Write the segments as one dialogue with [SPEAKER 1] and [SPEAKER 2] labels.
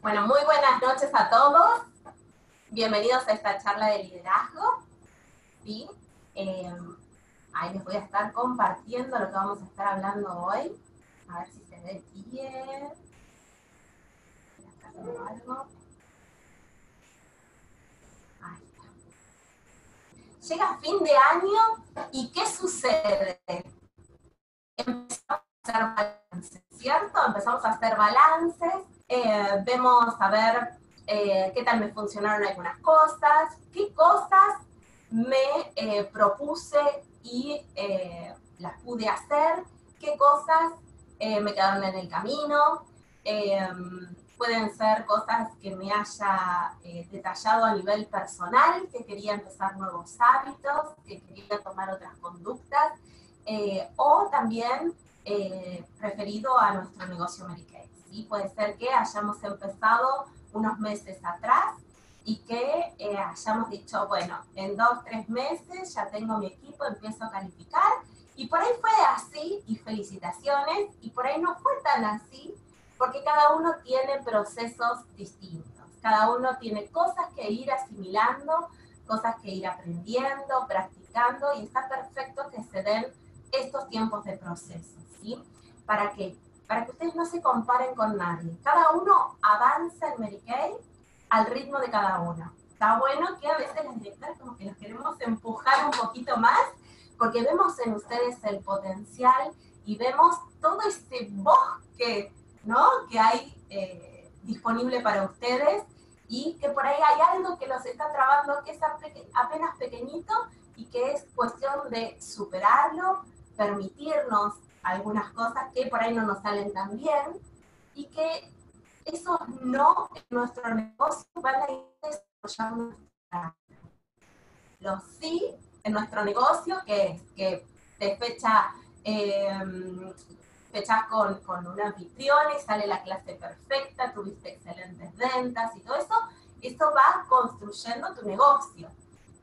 [SPEAKER 1] Bueno, muy buenas noches a todos. Bienvenidos a esta charla de liderazgo. Eh, ahí les voy a estar compartiendo lo que vamos a estar hablando hoy. A ver si se ve bien. Ahí está. Llega fin de año y ¿qué sucede? Empezamos a hacer balances, ¿cierto? Empezamos a hacer balances, eh, vemos a ver eh, qué tal me funcionaron algunas cosas, qué cosas me eh, propuse y las pude hacer, qué cosas me quedaron en el camino. pueden ser cosas que me haya detallado a nivel personal, que quería empezar nuevos hábitos, que quería tomar otras conductas, o también referido a nuestro negocio Medicaid. ¿Sí? Puede ser que hayamos empezado unos meses atrás y que eh, hayamos dicho, bueno, en dos, tres meses ya tengo mi equipo, empiezo a calificar, y por ahí fue así, y felicitaciones, y por ahí no fue tan así, porque cada uno tiene procesos distintos, cada uno tiene cosas que ir asimilando, cosas que ir aprendiendo, practicando, y está perfecto que se den estos tiempos de proceso, ¿sí? Para que para que ustedes no se comparen con nadie. Cada uno avanza en Medicaid al ritmo de cada uno. Está bueno que a veces las directores como que los queremos empujar un poquito más, porque vemos en ustedes el potencial y vemos todo este bosque ¿no? que hay eh, disponible para ustedes y que por ahí hay algo que los está trabando que es apenas pequeñito y que es cuestión de superarlo, permitirnos algunas cosas que por ahí no nos salen tan bien y que esos no en nuestro negocio van a ir desarrollando los sí en nuestro negocio, que es que te fecha, eh, fechas con, con un anfitrión y sale la clase perfecta, tuviste excelentes ventas y todo eso, eso va construyendo tu negocio.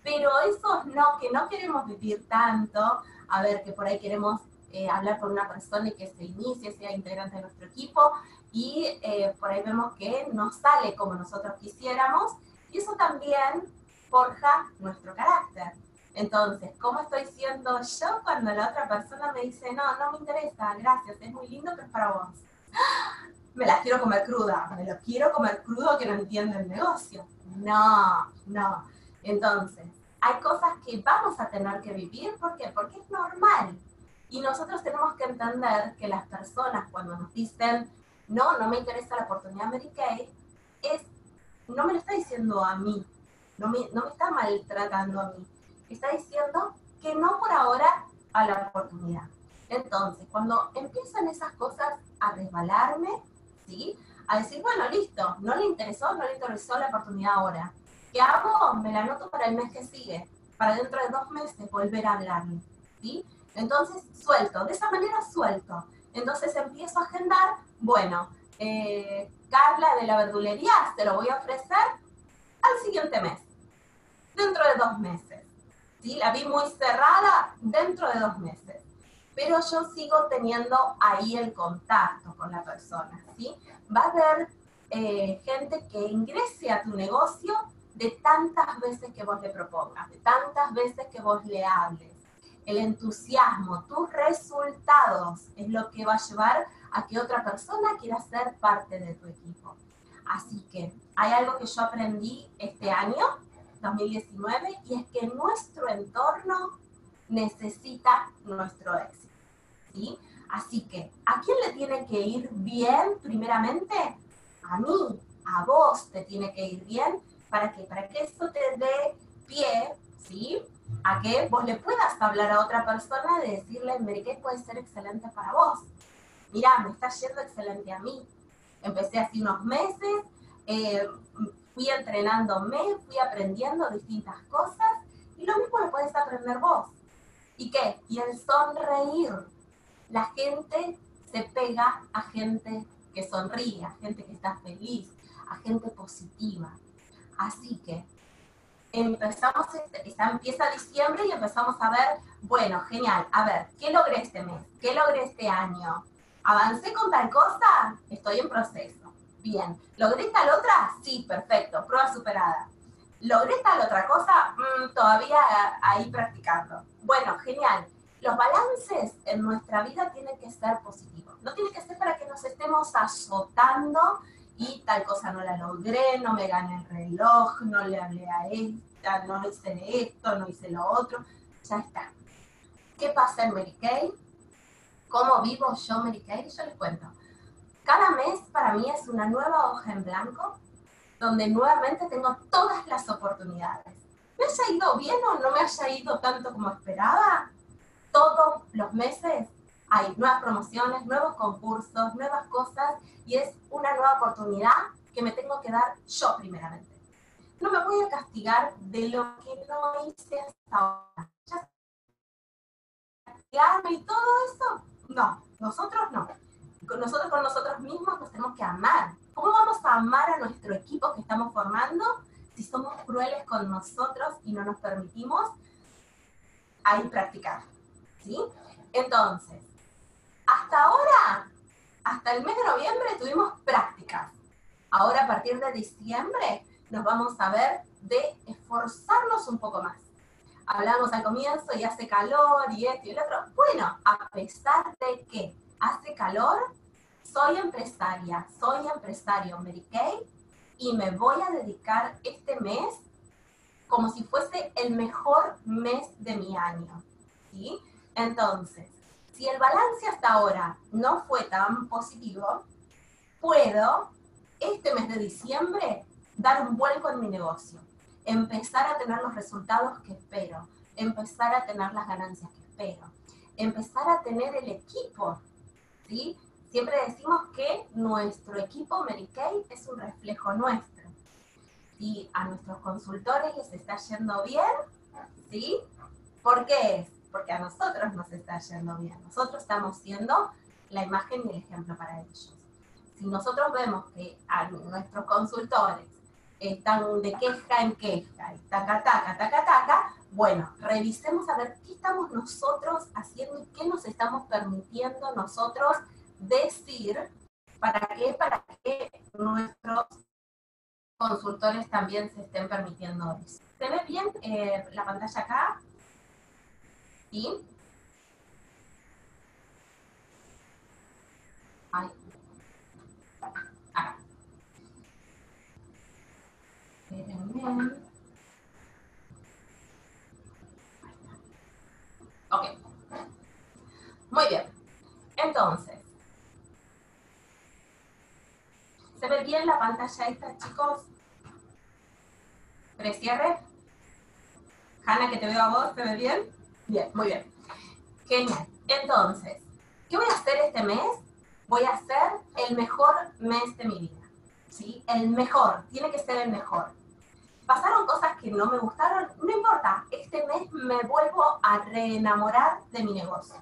[SPEAKER 1] Pero esos no, que no queremos vivir tanto, a ver, que por ahí queremos eh, hablar con una persona y que se inicie, sea integrante de nuestro equipo, y eh, por ahí vemos que no sale como nosotros quisiéramos, y eso también forja nuestro carácter. Entonces, ¿cómo estoy siendo yo cuando la otra persona me dice, no, no me interesa, gracias, es muy lindo, pero es para vos? Me la quiero comer cruda, me lo quiero comer crudo que no entiende el negocio. No, no. Entonces, hay cosas que vamos a tener que vivir, ¿por qué? Porque es normal. Y nosotros tenemos que entender que las personas cuando nos dicen, no, no me interesa la oportunidad Medicaid, es, no me lo está diciendo a mí, no me, no me está maltratando a mí, está diciendo que no por ahora a la oportunidad. Entonces, cuando empiezan esas cosas a resbalarme, ¿sí? A decir, bueno, listo, no le interesó, no le interesó la oportunidad ahora. ¿Qué hago? Me la anoto para el mes que sigue, para dentro de dos meses volver a hablarme, ¿sí? Entonces, suelto, de esa manera suelto. Entonces empiezo a agendar, bueno, eh, Carla de la verdulería, te lo voy a ofrecer al siguiente mes, dentro de dos meses. ¿Sí? La vi muy cerrada dentro de dos meses. Pero yo sigo teniendo ahí el contacto con la persona. ¿sí? Va a haber eh, gente que ingrese a tu negocio de tantas veces que vos le propongas, de tantas veces que vos le hables el entusiasmo, tus resultados es lo que va a llevar a que otra persona quiera ser parte de tu equipo. Así que hay algo que yo aprendí este año, 2019, y es que nuestro entorno necesita nuestro éxito. ¿sí? Así que, ¿a quién le tiene que ir bien primeramente? A mí, a vos te tiene que ir bien. ¿Para qué? Para que esto te dé pie, ¿sí? A que vos le puedas hablar a otra persona de decirle, qué puede ser excelente para vos. Mira, me está yendo excelente a mí. Empecé hace unos meses, eh, fui entrenándome, fui aprendiendo distintas cosas y lo mismo lo puedes aprender vos. ¿Y qué? Y el sonreír. La gente se pega a gente que sonríe, a gente que está feliz, a gente positiva. Así que empezamos, empieza diciembre y empezamos a ver, bueno, genial, a ver, ¿qué logré este mes? ¿Qué logré este año? ¿Avancé con tal cosa? Estoy en proceso. Bien. ¿Logré tal otra? Sí, perfecto. Prueba superada. ¿Logré tal otra cosa? Mm, todavía ahí practicando. Bueno, genial. Los balances en nuestra vida tienen que ser positivos. No tiene que ser para que nos estemos azotando y tal cosa no la logré, no me gané el reloj, no le hablé a esta, no hice esto, no hice lo otro. Ya está. ¿Qué pasa en Mary Kay? ¿Cómo vivo yo Mary Kay? Yo les cuento. Cada mes para mí es una nueva hoja en blanco donde nuevamente tengo todas las oportunidades. ¿Me haya ido bien o no me haya ido tanto como esperaba? Todos los meses hay nuevas promociones, nuevos concursos, nuevas cosas y es una nueva oportunidad que me tengo que dar yo primeramente. No me voy a castigar de lo que no hice hasta ahora. ¿Castigarme y todo eso? No, nosotros no. Nosotros con nosotros mismos nos tenemos que amar. ¿Cómo vamos a amar a nuestro equipo que estamos formando si somos crueles con nosotros y no nos permitimos ahí practicar? ¿Sí? Entonces, hasta ahora, hasta el mes de noviembre tuvimos prácticas. Ahora a partir de diciembre nos vamos a ver de esforzarnos un poco más. Hablamos al comienzo y hace calor y esto y el otro. Bueno, a pesar de que hace calor, soy empresaria, soy empresario Mary Kay y me voy a dedicar este mes como si fuese el mejor mes de mi año. ¿sí? Entonces, si el balance hasta ahora no fue tan positivo, puedo este mes de diciembre dar un vuelco en mi negocio, empezar a tener los resultados que espero, empezar a tener las ganancias que espero, empezar a tener el equipo, ¿sí? Siempre decimos que nuestro equipo Kay es un reflejo nuestro. Si a nuestros consultores les está yendo bien, ¿sí? ¿Por qué es? Porque a nosotros nos está yendo bien. Nosotros estamos siendo la imagen y el ejemplo para ellos. Si nosotros vemos que a nuestros consultores están de queja en queja, y taca, taca, taca, taca, bueno, revisemos a ver qué estamos nosotros haciendo y qué nos estamos permitiendo nosotros decir para qué, para que nuestros consultores también se estén permitiendo eso. ¿Se ve bien eh, la pantalla acá? ¿Sí? Espérenme. Ok. Muy bien. Entonces, ¿se ve bien la pantalla esta, chicos? Precierre. Hanna, que te veo a vos, ¿se ve bien? Bien, muy bien. Genial. Entonces, ¿qué voy a hacer este mes? Voy a hacer el mejor mes de mi vida. ¿Sí? El mejor, tiene que ser el mejor. Pasaron cosas que no me gustaron, no importa, este mes me vuelvo a reenamorar de mi negocio.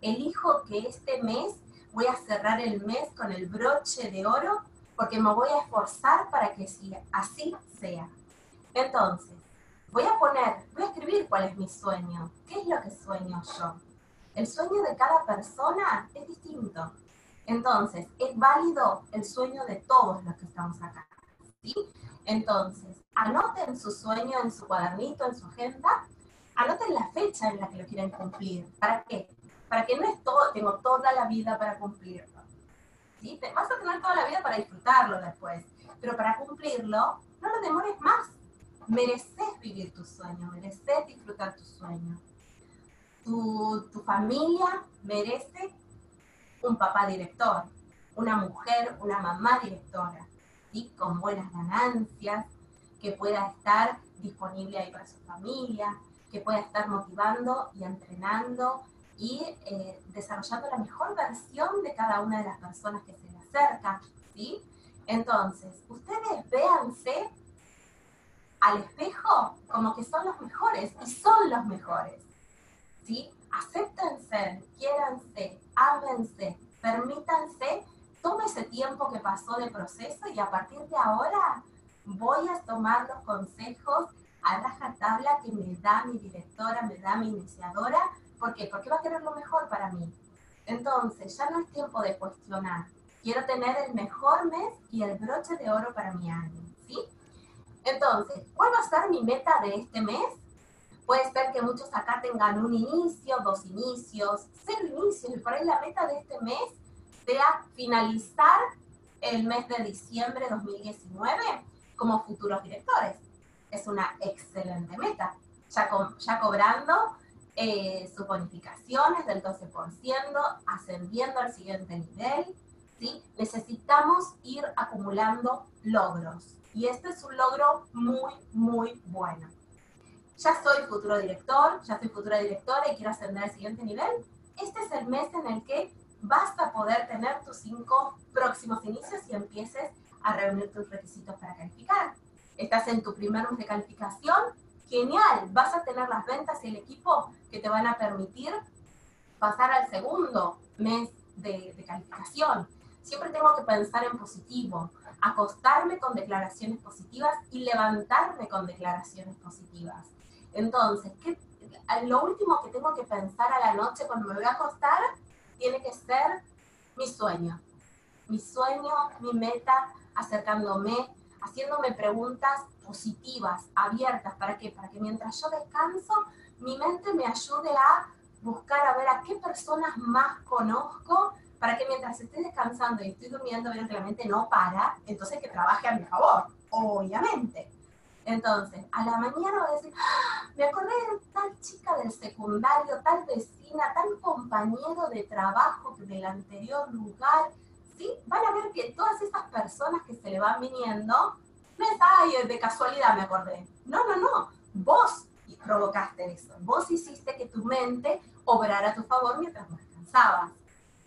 [SPEAKER 1] Elijo que este mes voy a cerrar el mes con el broche de oro porque me voy a esforzar para que así sea. Entonces, voy a poner, voy a escribir cuál es mi sueño, qué es lo que sueño yo. El sueño de cada persona es distinto. Entonces, es válido el sueño de todos los que estamos acá. ¿sí? Entonces, anoten su sueño en su cuadernito, en su agenda, anoten la fecha en la que lo quieren cumplir. ¿Para qué? Para que no es todo, tengo toda la vida para cumplirlo. ¿sí? Vas a tener toda la vida para disfrutarlo después, pero para cumplirlo, no lo demores más mereces vivir tu sueño, mereces disfrutar tu sueño. Tu, tu familia merece un papá director, una mujer, una mamá directora, ¿sí? con buenas ganancias, que pueda estar disponible ahí para su familia, que pueda estar motivando y entrenando y eh, desarrollando la mejor versión de cada una de las personas que se le acercan. ¿sí? Entonces, ustedes véanse al espejo como que son los mejores y son los mejores. ¿sí? Acéptense, quiéranse, ámense, permítanse todo ese tiempo que pasó de proceso y a partir de ahora voy a tomar los consejos a rajatabla que me da mi directora, me da mi iniciadora. ¿Por qué? Porque va a querer lo mejor para mí. Entonces, ya no es tiempo de cuestionar. quiero tener el mejor mes y el broche de oro para mi año. Entonces, ¿cuál va a ser mi meta de este mes? Puede ser que muchos acá tengan un inicio, dos inicios, cero inicios, y por ahí la meta de este mes sea finalizar el mes de diciembre de 2019 como futuros directores. Es una excelente meta. Ya, ya cobrando eh, sus bonificaciones del 12%, ascendiendo al siguiente nivel, ¿sí? necesitamos ir acumulando logros. Y este es un logro muy, muy bueno. Ya soy futuro director, ya soy futura directora y quiero ascender al siguiente nivel. Este es el mes en el que vas a poder tener tus cinco próximos inicios y empieces a reunir tus requisitos para calificar. Estás en tu primer mes de calificación, genial, vas a tener las ventas y el equipo que te van a permitir pasar al segundo mes de, de calificación. Siempre tengo que pensar en positivo, acostarme con declaraciones positivas y levantarme con declaraciones positivas. Entonces, ¿qué, lo último que tengo que pensar a la noche cuando me voy a acostar tiene que ser mi sueño. Mi sueño, mi meta, acercándome, haciéndome preguntas positivas, abiertas. ¿Para qué? Para que mientras yo descanso, mi mente me ayude a buscar a ver a qué personas más conozco para que mientras esté descansando y estoy durmiendo, vean que la mente no para, entonces que trabaje a mi favor, obviamente. Entonces, a la mañana voy a decir, ¡Ah! me acordé de tal chica del secundario, tal vecina, tal compañero de trabajo del anterior lugar. ¿Sí? Van a ver que todas esas personas que se le van viniendo, no es, ay, de casualidad me acordé. No, no, no. Vos provocaste eso. Vos hiciste que tu mente obrara a tu favor mientras descansabas.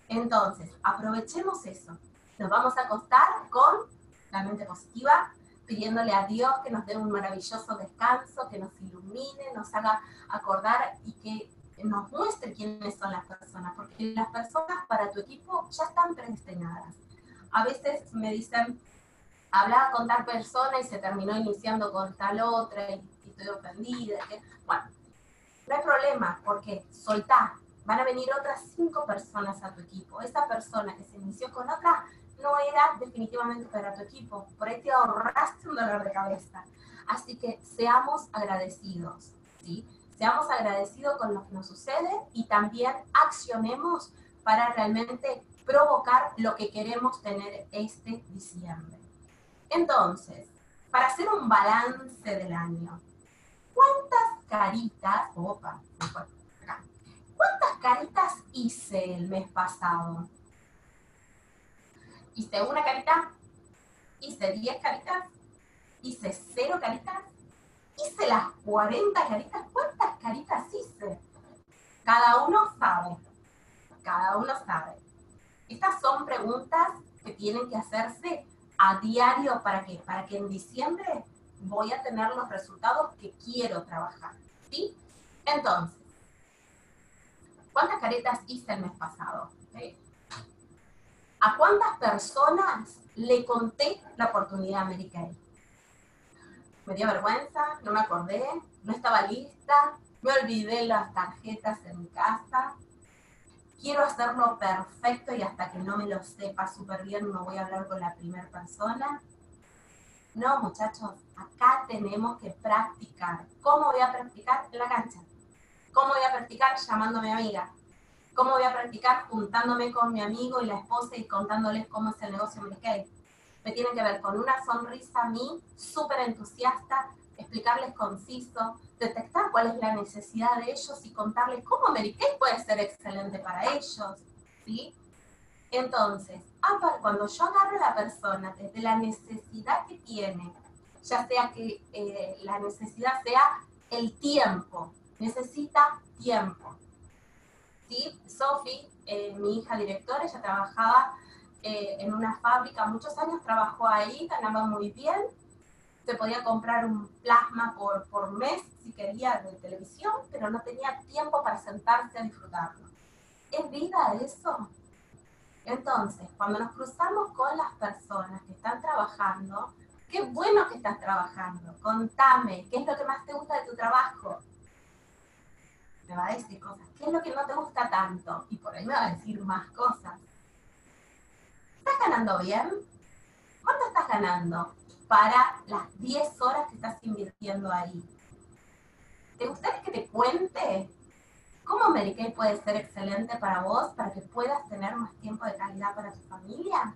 [SPEAKER 1] Entonces, aprovechemos eso. Nos vamos a acostar con la mente positiva, pidiéndole a Dios que nos dé un maravilloso descanso, que nos ilumine, nos haga acordar y que nos muestre quiénes son las personas, porque las personas para tu equipo ya están predestinadas. A veces me dicen, hablaba con tal persona y se terminó iniciando con tal otra y, estoy ofendida. bueno, no hay problema, porque soltá. Van a venir otras cinco personas a tu equipo. Esa persona que se inició con otra no era definitivamente para tu equipo. Por ahí te ahorraste un dolor de cabeza. Así que seamos agradecidos, ¿sí? Seamos agradecidos con lo que nos sucede y también accionemos para realmente provocar lo que queremos tener este diciembre. Entonces, para hacer un balance del año, ¿cuántas caritas, opa, ¿cuántas caritas hice el mes pasado? hice una carita, hice 10 caritas, hice 0 caritas, hice las 40 caritas. ¿Cuántas caritas hice? Cada uno sabe, cada uno sabe. Estas son preguntas que tienen que hacerse a diario para que, para que en diciembre voy a tener los resultados que quiero trabajar. ¿sí? Entonces, ¿cuántas caretas hice el mes pasado? ¿A cuántas personas le conté la oportunidad americana? Me dio vergüenza, no me acordé, no estaba lista, me olvidé las tarjetas en mi casa. Quiero hacerlo perfecto y hasta que no me lo sepa súper bien no voy a hablar con la primera persona. No, muchachos, acá tenemos que practicar. ¿Cómo voy a practicar? En la cancha. ¿Cómo voy a practicar? Llamándome amiga. ¿Cómo voy a practicar juntándome con mi amigo y la esposa y contándoles cómo es el negocio Medicaid? Me tienen que ver con una sonrisa a mí, súper entusiasta, explicarles conciso, detectar cuál es la necesidad de ellos y contarles cómo Medicaid puede ser excelente para ellos. ¿sí? Entonces, cuando yo agarro a la persona desde la necesidad que tiene, ya sea que eh, la necesidad sea el tiempo, necesita tiempo. ¿sí? Sophie, eh, mi hija directora, ella trabajaba eh, en una fábrica, muchos años trabajó ahí, ganaba muy bien, se podía comprar un plasma por, por mes si quería de televisión, pero no tenía tiempo para sentarse a disfrutarlo. ¿Es vida eso? Entonces, cuando nos cruzamos con las personas que están trabajando, qué bueno que estás trabajando, contame, ¿qué es lo que más te gusta de tu trabajo? Me va a decir cosas. ¿Qué es lo que no te gusta tanto? Y por ahí me va a decir más cosas. ¿estás ganando bien? ¿Cuánto estás ganando para las 10 horas que estás invirtiendo ahí? ¿Te gustaría que te cuente cómo Medicaid puede ser excelente para vos, para que puedas tener más tiempo de calidad para tu familia?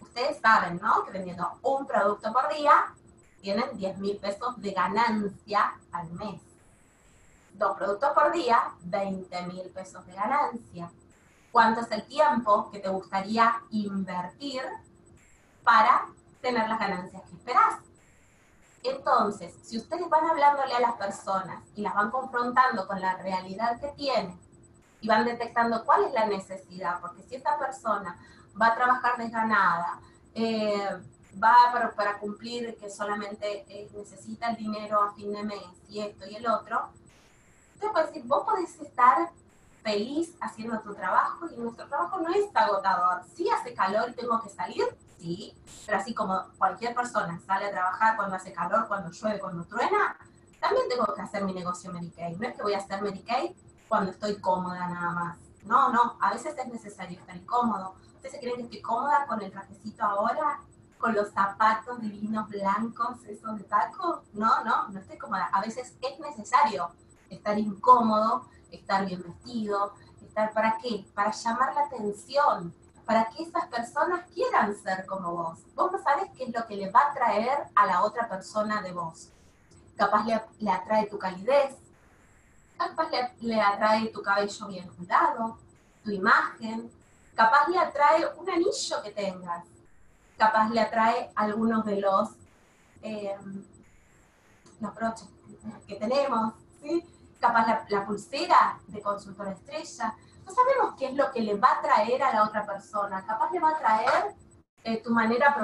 [SPEAKER 1] Ustedes saben, ¿no? Que vendiendo un producto por día, tienen 10 mil pesos de ganancia al mes. Dos productos por día, 20 mil pesos de ganancia. ¿Cuánto es el tiempo que te gustaría invertir para tener las ganancias que esperás? Entonces, si ustedes van hablándole a las personas y las van confrontando con la realidad que tienen y van detectando cuál es la necesidad, porque si esta persona va a trabajar desganada, eh, va para, para, cumplir que solamente eh, necesita el dinero a fin de mes y esto y el otro, usted puede decir, vos podés estar feliz haciendo tu trabajo y nuestro trabajo no es agotador. Si hace calor y tengo que salir, sí, pero así como cualquier persona sale a trabajar cuando hace calor, cuando llueve, cuando truena, también tengo que hacer mi negocio Medicaid. No es que voy a hacer Medicaid cuando estoy cómoda nada más. No, no, a veces es necesario estar incómodo. ¿Ustedes creen que estoy cómoda con el trajecito ahora? ¿Con los zapatos divinos blancos, esos de taco? No, no, no estoy cómoda. A veces es necesario estar incómodo, estar bien vestido, estar para qué? Para llamar la atención, para que esas personas quieran ser como vos. Vos no sabes qué es lo que le va a traer a la otra persona de vos. Capaz le, atrae tu calidez, capaz le, atrae tu cabello bien cuidado, tu imagen, capaz le atrae un anillo que tengas, capaz le atrae algunos de los, eh, los broches que tenemos, ¿sí? Capaz la, la pulsera de consultora estrella, no sabemos qué es lo que le va a traer a la otra persona. Capaz le va a traer eh, tu manera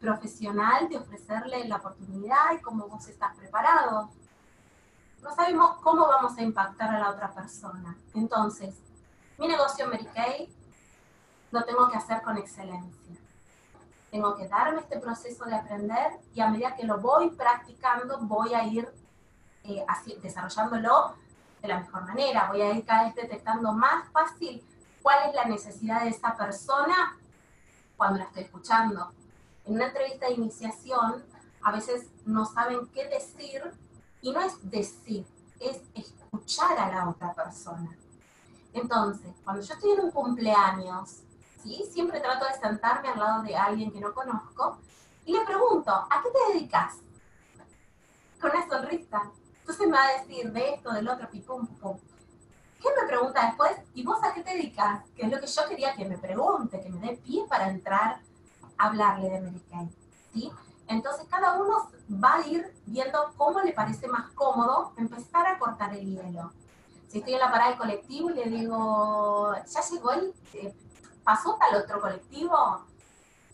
[SPEAKER 1] profesional de ofrecerle la oportunidad y cómo vos estás preparado. No sabemos cómo vamos a impactar a la otra persona. Entonces, mi negocio Mary Kay lo tengo que hacer con excelencia. Tengo que darme este proceso de aprender y a medida que lo voy practicando, voy a ir eh, así, desarrollándolo de la mejor manera, voy a ir cada vez detectando más fácil cuál es la necesidad de esa persona cuando la estoy escuchando. En una entrevista de iniciación, a veces no saben qué decir y no es decir, es escuchar a la otra persona. Entonces, cuando yo estoy en un cumpleaños, ¿sí? siempre trato de sentarme al lado de alguien que no conozco y le pregunto, ¿a qué te dedicas? Con una sonrisa. Entonces me va a decir de esto, del otro, pipum, pum. ¿Qué me pregunta después? ¿Y vos a qué te dedicas? Que es lo que yo quería que me pregunte, que me dé pie para entrar a hablarle de Medicaid. ¿sí? Entonces cada uno va a ir viendo cómo le parece más cómodo empezar a cortar el hielo. Si estoy en la parada del colectivo y le digo, ¿ya llegó el, eh, pasó tal otro colectivo?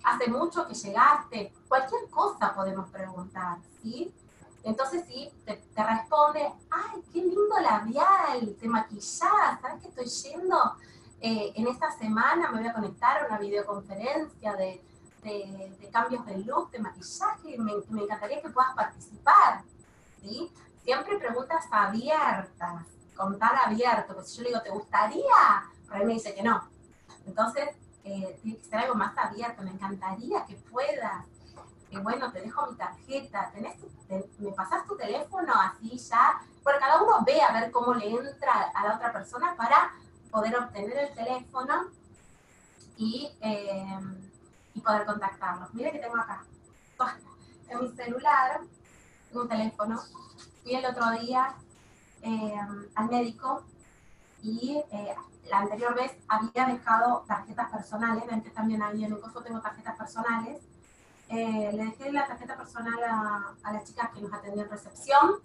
[SPEAKER 1] ¿Hace mucho que llegaste? Cualquier cosa podemos preguntar, ¿sí? Entonces sí, te, responde, ay, qué lindo labial, te maquillás, ¿sabes que estoy yendo? Eh, en esta semana me voy a conectar a una videoconferencia de, cambios de look, de maquillaje, me, me encantaría que puedas participar, ¿sí? Siempre preguntas abiertas, contar abierto, porque si yo le digo, ¿te gustaría? Por ahí me dice que no. Entonces, eh, tiene que ser algo más abierto, me encantaría que puedas que bueno, te dejo mi tarjeta, ¿tenés ¿me pasas tu teléfono así ya? Porque cada uno ve a ver cómo le entra a la otra persona para poder obtener el teléfono y, eh, y poder contactarlos. Mire que tengo acá, en mi celular, un teléfono. Fui el otro día eh, al médico y eh, la anterior vez había dejado tarjetas personales, ven que también había en un coso tengo tarjetas personales, eh, le dejé la tarjeta personal a, a la chica que nos atendió en recepción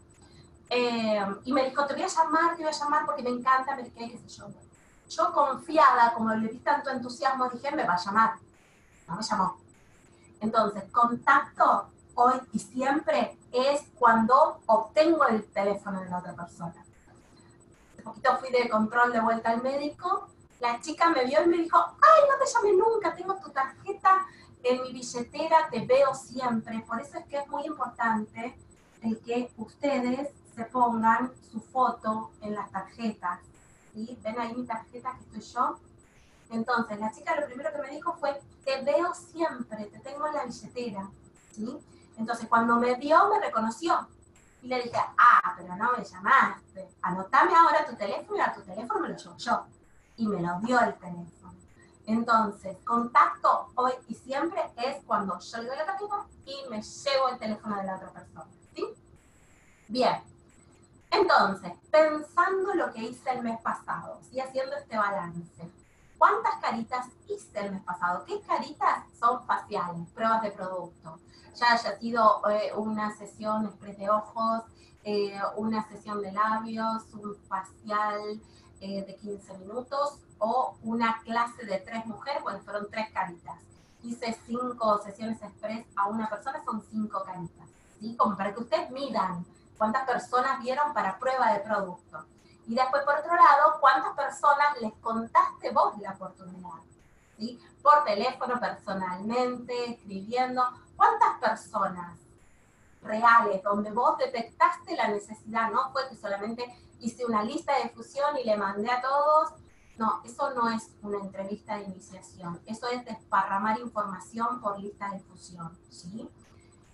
[SPEAKER 1] eh, y me dijo, te voy a llamar, te voy a llamar porque me encanta me sé yo. Yo confiada, como le di tanto entusiasmo, dije, me va a llamar. No me llamó. Entonces, contacto hoy y siempre es cuando obtengo el teléfono de la otra persona. Un poquito fui de control de vuelta al médico, la chica me vio y me dijo, ay, no te llame nunca, tengo tu tarjeta, en mi billetera te veo siempre. Por eso es que es muy importante el que ustedes se pongan su foto en las tarjetas. ¿sí? ¿Ven ahí mi tarjeta que estoy yo? Entonces, la chica lo primero que me dijo fue, te veo siempre, te tengo en la billetera. ¿Sí? Entonces, cuando me vio, me reconoció. Y le dije, ah, pero no me llamaste. Anotame ahora tu teléfono y a tu teléfono me lo llevo yo. Y me lo dio el teléfono. Entonces, contacto hoy y siempre es cuando yo le doy la tarjeta y me llevo el teléfono de la otra persona. ¿Sí? Bien. Entonces, pensando lo que hice el mes pasado y haciendo este balance, ¿cuántas caritas hice el mes pasado? ¿Qué caritas son faciales, pruebas de producto? Ya haya sido eh, una sesión express de ojos, eh, una sesión de labios, un facial eh, de 15 minutos o una clase de tres mujeres, bueno, fueron tres caritas. Hice cinco sesiones express a una persona, son cinco caritas, ¿sí? Como para que ustedes midan cuántas personas vieron para prueba de producto. Y después, por otro lado, cuántas personas les contaste vos la oportunidad. ¿sí? Por teléfono, personalmente, escribiendo. ¿Cuántas personas reales donde vos detectaste la necesidad? No fue que solamente hice una lista de difusión y le mandé a todos. No, eso no es una entrevista de iniciación. Eso es desparramar información por lista de difusión. ¿sí?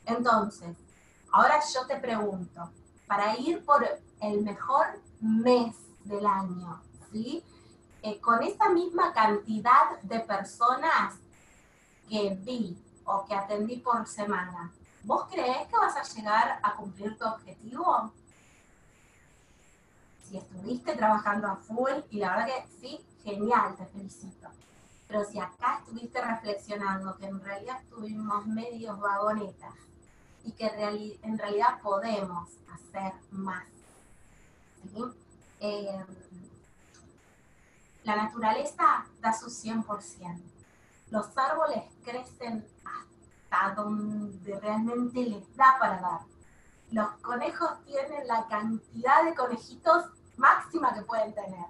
[SPEAKER 1] Entonces, Ahora yo te pregunto, para ir por el mejor mes del año, ¿sí? Eh, con esa misma cantidad de personas que vi o que atendí por semana, ¿vos creés que vas a llegar a cumplir tu objetivo? Si estuviste trabajando a full, y la verdad que sí, genial, te felicito. Pero si acá estuviste reflexionando que en realidad estuvimos medios vagonetas, y que en realidad podemos hacer más. Eh, la naturaleza da su 100%. Los árboles crecen hasta donde realmente les da para dar. Los conejos tienen la cantidad de conejitos máxima que pueden tener.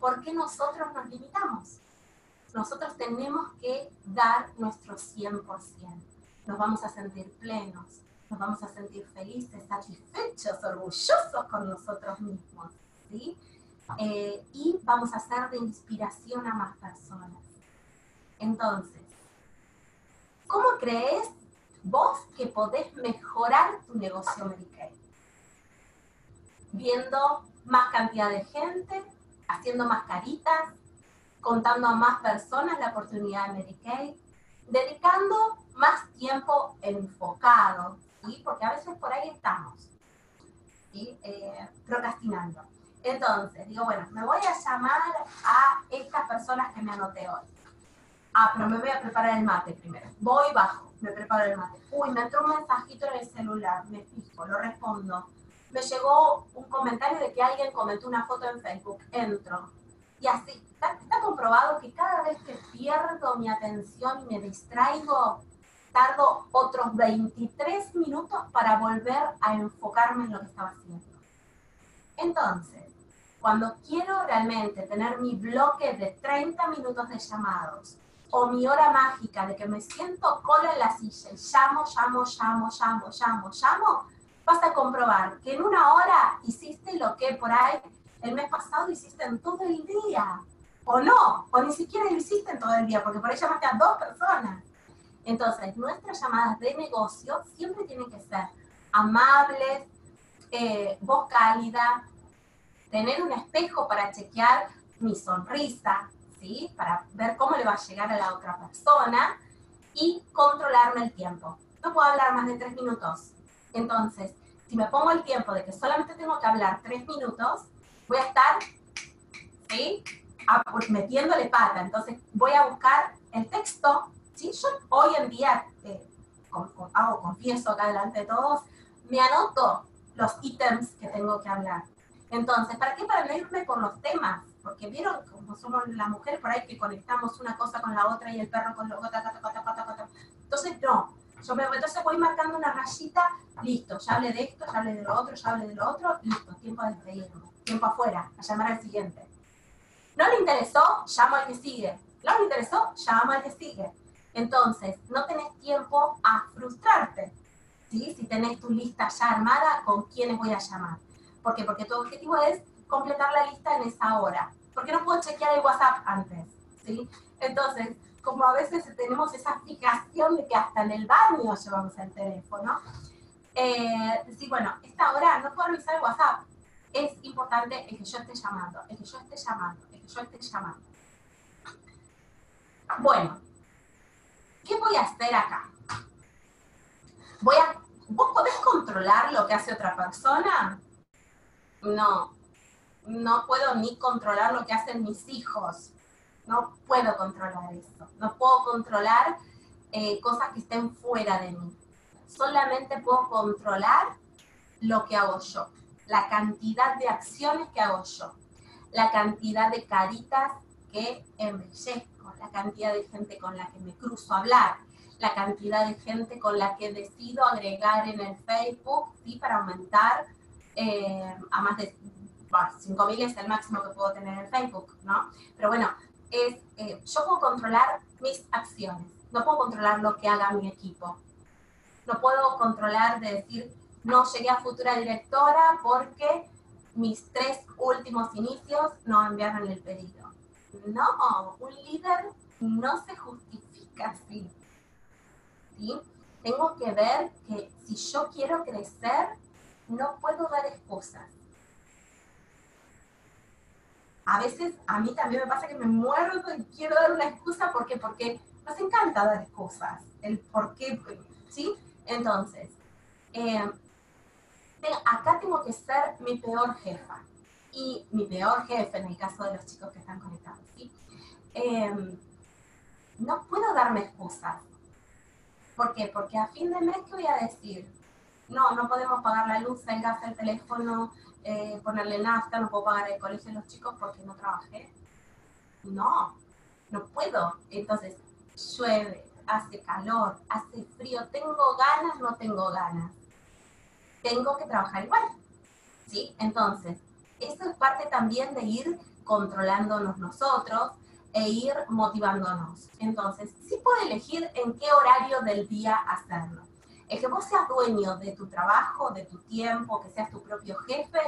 [SPEAKER 1] ¿Por qué nosotros nos limitamos? Nosotros tenemos que dar nuestro 100% nos vamos a sentir plenos, nos vamos a sentir felices, satisfechos, orgullosos con nosotros mismos, ¿sí? Eh, y vamos a ser de inspiración a más personas. Entonces, ¿cómo crees vos que podés mejorar tu negocio Medicaid? Viendo más cantidad de gente, haciendo más caritas, contando a más personas la oportunidad de Medicaid, dedicando más tiempo enfocado, ¿sí? porque a veces por ahí estamos ¿sí? Eh, procrastinando. Entonces, digo, bueno, me voy a llamar a estas personas que me anoté hoy. Ah, pero me voy a preparar el mate primero. Voy bajo, me preparo el mate. Uy, me entró un mensajito en el celular, me fijo, lo respondo. Me llegó un comentario de que alguien comentó una foto en Facebook. Entro, y así, está, comprobado que cada vez que pierdo mi atención y me distraigo, tardo otros 23 minutos para volver a enfocarme en lo que estaba haciendo. Entonces, cuando quiero realmente tener mi bloque de 30 minutos de llamados o mi hora mágica de que me siento cola en la silla y llamo, llamo, llamo, llamo, llamo, llamo, vas a comprobar que en una hora hiciste lo que por ahí el mes pasado hiciste en todo el día. O no, o ni siquiera lo hiciste en todo el día, porque por ahí llamaste a dos personas. Entonces, nuestras llamadas de negocio siempre tienen que ser amables, eh, voz cálida, tener un espejo para chequear mi sonrisa, ¿sí? Para ver cómo le va a llegar a la otra persona y controlarme el tiempo. No puedo hablar más de tres minutos. Entonces, si me pongo el tiempo de que solamente tengo que hablar tres minutos, voy a estar ¿sí? metiéndole pata. Entonces voy a buscar el texto. Yo hoy en día, eh, hago, confieso acá delante de todos, me anoto los ítems que tengo que hablar. Entonces, ¿para qué? Para no irme con los temas. Porque vieron como somos las mujeres por ahí que conectamos una cosa con la otra y el perro con la otra. Entonces, no. Me, entonces voy marcando una rayita, listo, ya hablé de esto, ya hablé de lo otro, ya hablé de lo otro, listo, tiempo de despedirme tiempo afuera, a llamar al siguiente. No le interesó, llamo al que sigue. No le interesó, llamo al que sigue. Entonces, no tenés tiempo a frustrarte. ¿sí? Si tenés tu lista ya armada, ¿con quiénes voy a llamar? ¿Por qué? Porque tu objetivo es completar la lista en esa hora. ¿Por qué no puedo chequear el WhatsApp antes? ¿sí? Entonces, como a veces tenemos esa fijación de que hasta en el baño llevamos el teléfono, eh, decir, bueno, esta hora no puedo revisar el WhatsApp, es importante el que yo esté llamando, el que yo esté llamando, el que yo esté llamando. Bueno, ¿qué voy a hacer acá? Voy a, ¿Vos podés controlar lo que hace otra persona? No, no puedo ni controlar lo que hacen mis hijos. No puedo controlar eso. No puedo controlar eh, cosas que estén fuera de mí. Solamente puedo controlar lo que hago yo, la cantidad de acciones que hago yo, la cantidad de caritas que embellezco, la cantidad de gente con la que me cruzo a hablar, la cantidad de gente con la que decido agregar en el Facebook ¿sí? para aumentar eh, a más de 5.000 es el máximo que puedo tener en Facebook, ¿no? Pero bueno, es, eh, yo puedo controlar mis acciones, no puedo controlar lo que haga mi equipo. No puedo controlar de decir, no llegué a futura directora porque mis tres últimos inicios no enviaron el pedido. No, un líder no se justifica así. ¿sí? Tengo que ver que si yo quiero crecer, no puedo dar excusas a veces a mí también me pasa que me muerdo y quiero dar una excusa, ¿por qué? Porque nos encanta dar excusas, el por qué, ¿sí? Entonces, eh, acá tengo que ser mi peor jefa y mi peor jefe en el caso de los chicos que están conectados, ¿sí? Eh, no puedo darme excusas. ¿Por qué? Porque a fin de mes, ¿qué voy a decir? No, no podemos pagar la luz, el gas, el teléfono, eh, ponerle nafta, no puedo pagar el colegio de los chicos porque no trabajé. No, no puedo. Entonces, llueve, hace calor, hace frío, tengo ganas, no tengo ganas. Tengo que trabajar igual. ¿Sí? Entonces, eso es parte también de ir controlándonos nosotros e ir motivándonos. Entonces, sí puedo elegir en qué horario del día hacerlo. El que vos seas dueño de tu trabajo, de tu tiempo, que seas tu propio jefe,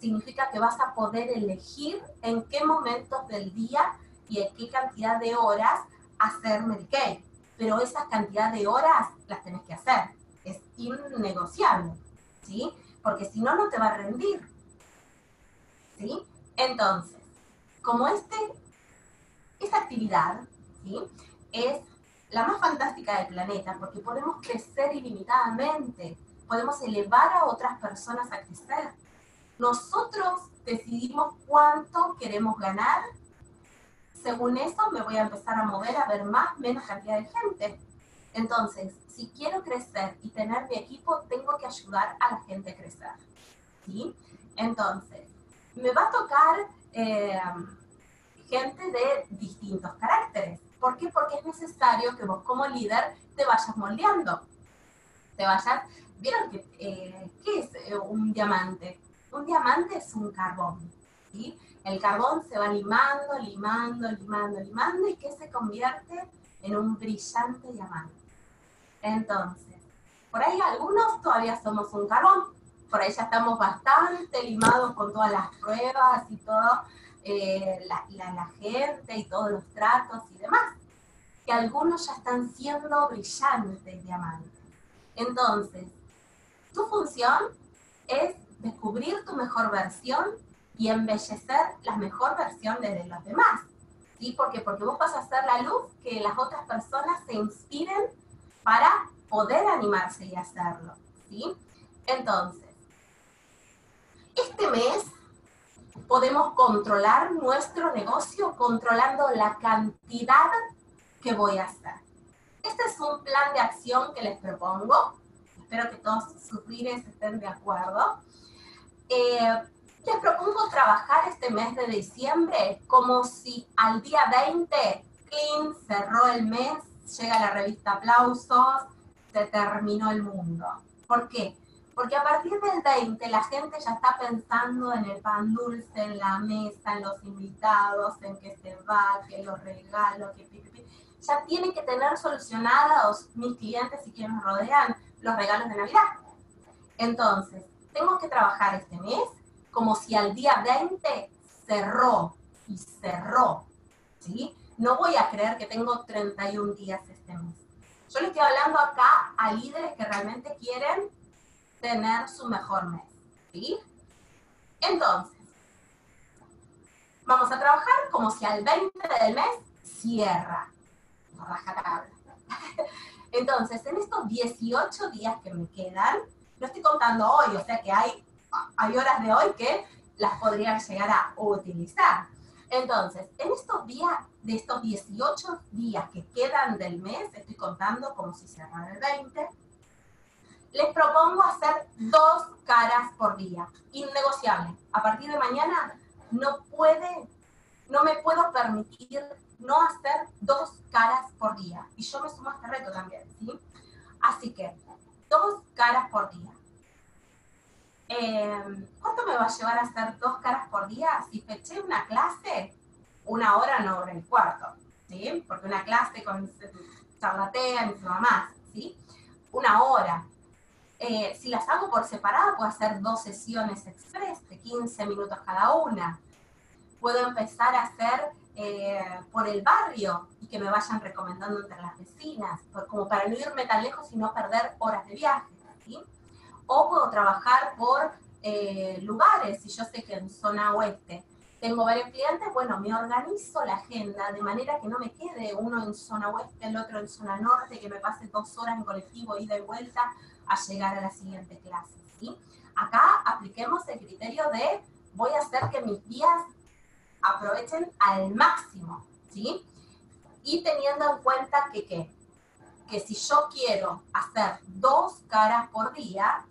[SPEAKER 1] significa que vas a poder elegir en qué momentos del día y en qué cantidad de horas hacer Medicaid. Pero esa cantidad de horas las tenés que hacer. Es innegociable, ¿sí? Porque si no, no te va a rendir. ¿Sí? Entonces, como este, esta actividad, ¿sí? Es la más fantástica del planeta, porque podemos crecer ilimitadamente, podemos elevar a otras personas a crecer. Nosotros decidimos cuánto queremos ganar. Según eso me voy a empezar a mover a ver más, menos cantidad de gente. Entonces, si quiero crecer y tener mi equipo, tengo que ayudar a la gente a crecer. ¿sí? Entonces, me va a tocar eh, gente de distintos caracteres. ¿Por qué? Porque es necesario que vos como líder te vayas moldeando. Te vayas... ¿Vieron que, eh, qué es eh, un diamante? Un diamante es un carbón. ¿sí? El carbón se va limando, limando, limando, limando y que se convierte en un brillante diamante. Entonces, por ahí algunos todavía somos un carbón, por ahí ya estamos bastante limados con todas las pruebas y todo, eh, la, la, gente y todos los tratos y demás, que algunos ya están siendo brillantes diamantes. Entonces, tu función es descubrir tu mejor versión y embellecer la mejor versión de los demás. ¿Sí? Porque, porque vos vas a hacer la luz que las otras personas se inspiren para poder animarse y hacerlo. ¿sí? Entonces, este mes podemos controlar nuestro negocio controlando la cantidad que voy a hacer. Este es un plan de acción que les propongo. Espero que todos sus líderes estén de acuerdo. Eh, les propongo trabajar este mes de diciembre como si al día 20, clean, cerró el mes, llega la revista Aplausos, se terminó el mundo. ¿Por qué? Porque a partir del 20 la gente ya está pensando en el pan dulce, en la mesa, en los invitados, en que se va, que los regalos, que Ya tienen que tener solucionados mis clientes y quienes rodean los regalos de Navidad. Entonces, tengo que trabajar este mes como si al día 20 cerró y cerró, ¿sí? no voy a creer que tengo 31 días este mes. Yo le estoy hablando acá a líderes que realmente quieren tener su mejor mes, ¿sí? Entonces, vamos a trabajar como si al 20 del mes cierra. Entonces, en estos 18 días que me quedan, no estoy contando hoy, o sea que hay, hay horas de hoy que las podría llegar a utilizar. Entonces, en estos días, de estos 18 días que quedan del mes, estoy contando como si cerrara el 20, les propongo hacer dos caras por día, innegociable. A partir de mañana no puede, no me puedo permitir no hacer dos caras por día. Y yo me sumo a este reto también, ¿sí? Así que, dos caras por día. Em, ¿Cuánto me va a llevar a hacer dos caras por día? Si feché una clase, una hora, no hora y cuarto, ¿sí? Porque una clase con charlatea, mi más, ¿sí? Una hora. Eh, si las hago por separado, puedo hacer dos sesiones express de 15 minutos cada una. Puedo empezar a hacer eh, por el barrio y que me vayan recomendando entre las vecinas, como para no irme tan lejos y no perder horas de viaje. O puedo trabajar por eh, lugares, si yo sé que en zona oeste tengo varios clientes, bueno, me organizo la agenda de manera que no me quede uno en zona oeste, el otro en zona norte, que me pase dos horas en colectivo, ida y vuelta a llegar a la siguiente clase. ¿sí? Acá apliquemos el criterio de voy a hacer que mis días aprovechen al máximo, ¿sí? Y teniendo en cuenta que, ¿qué? que si yo quiero hacer dos caras por día,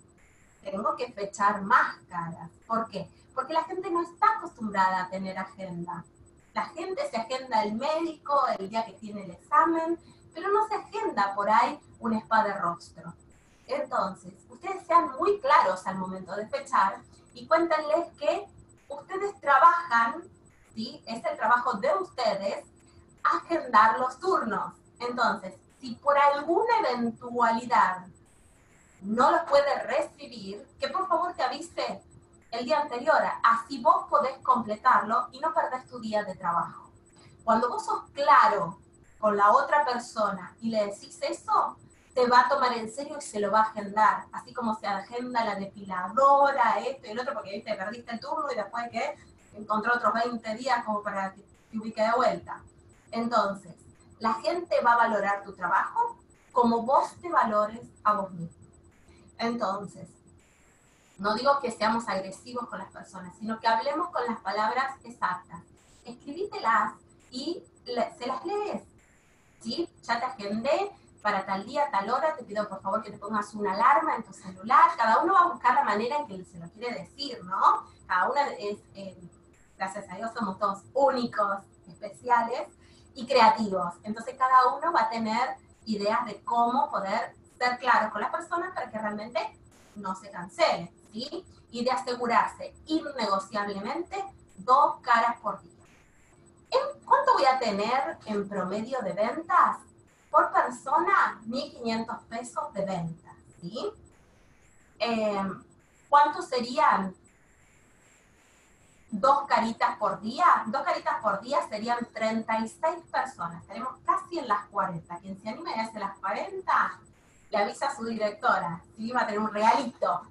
[SPEAKER 1] tengo que fechar más caras. ¿Por qué? Porque la gente no está acostumbrada a tener agenda. La gente se agenda el médico el día que tiene el examen, pero no se agenda por ahí un spa de rostro. Entonces, ustedes sean muy claros al momento de fechar y cuéntenles que ustedes trabajan, ¿sí? Es el trabajo de ustedes agendar los turnos. Entonces, si por alguna eventualidad no los puede recibir, que por favor te avise el día anterior, así vos podés completarlo y no perdés tu día de trabajo. Cuando vos sos claro con la otra persona y le decís eso, te va a tomar en serio y se lo va a agendar, así como se agenda la depiladora, esto y el otro, porque te perdiste el turno y después que encontró otros 20 días como para que te ubique de vuelta. Entonces, la gente va a valorar tu trabajo como vos te valores a vos mismo. Entonces, no digo que seamos agresivos con las personas, sino que hablemos con las palabras exactas. Escribítelas y se las lees. ¿Sí? Ya te agendé, para tal día, tal hora, te pido por favor que te pongas una alarma en tu celular. Cada uno va a buscar la manera en que se lo quiere decir, ¿no? Cada uno es, eh, gracias a Dios, somos todos únicos, especiales y creativos. Entonces cada uno va a tener ideas de cómo poder ser claros con las personas para que realmente no se cancele, ¿sí? Y de asegurarse innegociablemente dos caras por día. ¿Cuánto voy a tener en promedio de ventas? Por persona 1.500 pesos de venta, ¿sí? Em, ¿Cuántos serían dos caritas por día? Dos caritas por día serían 36 personas. Tenemos casi en las 40. Quien se anime a hacer las 40, le avisa a su directora, ¿sí? Va a tener un regalito.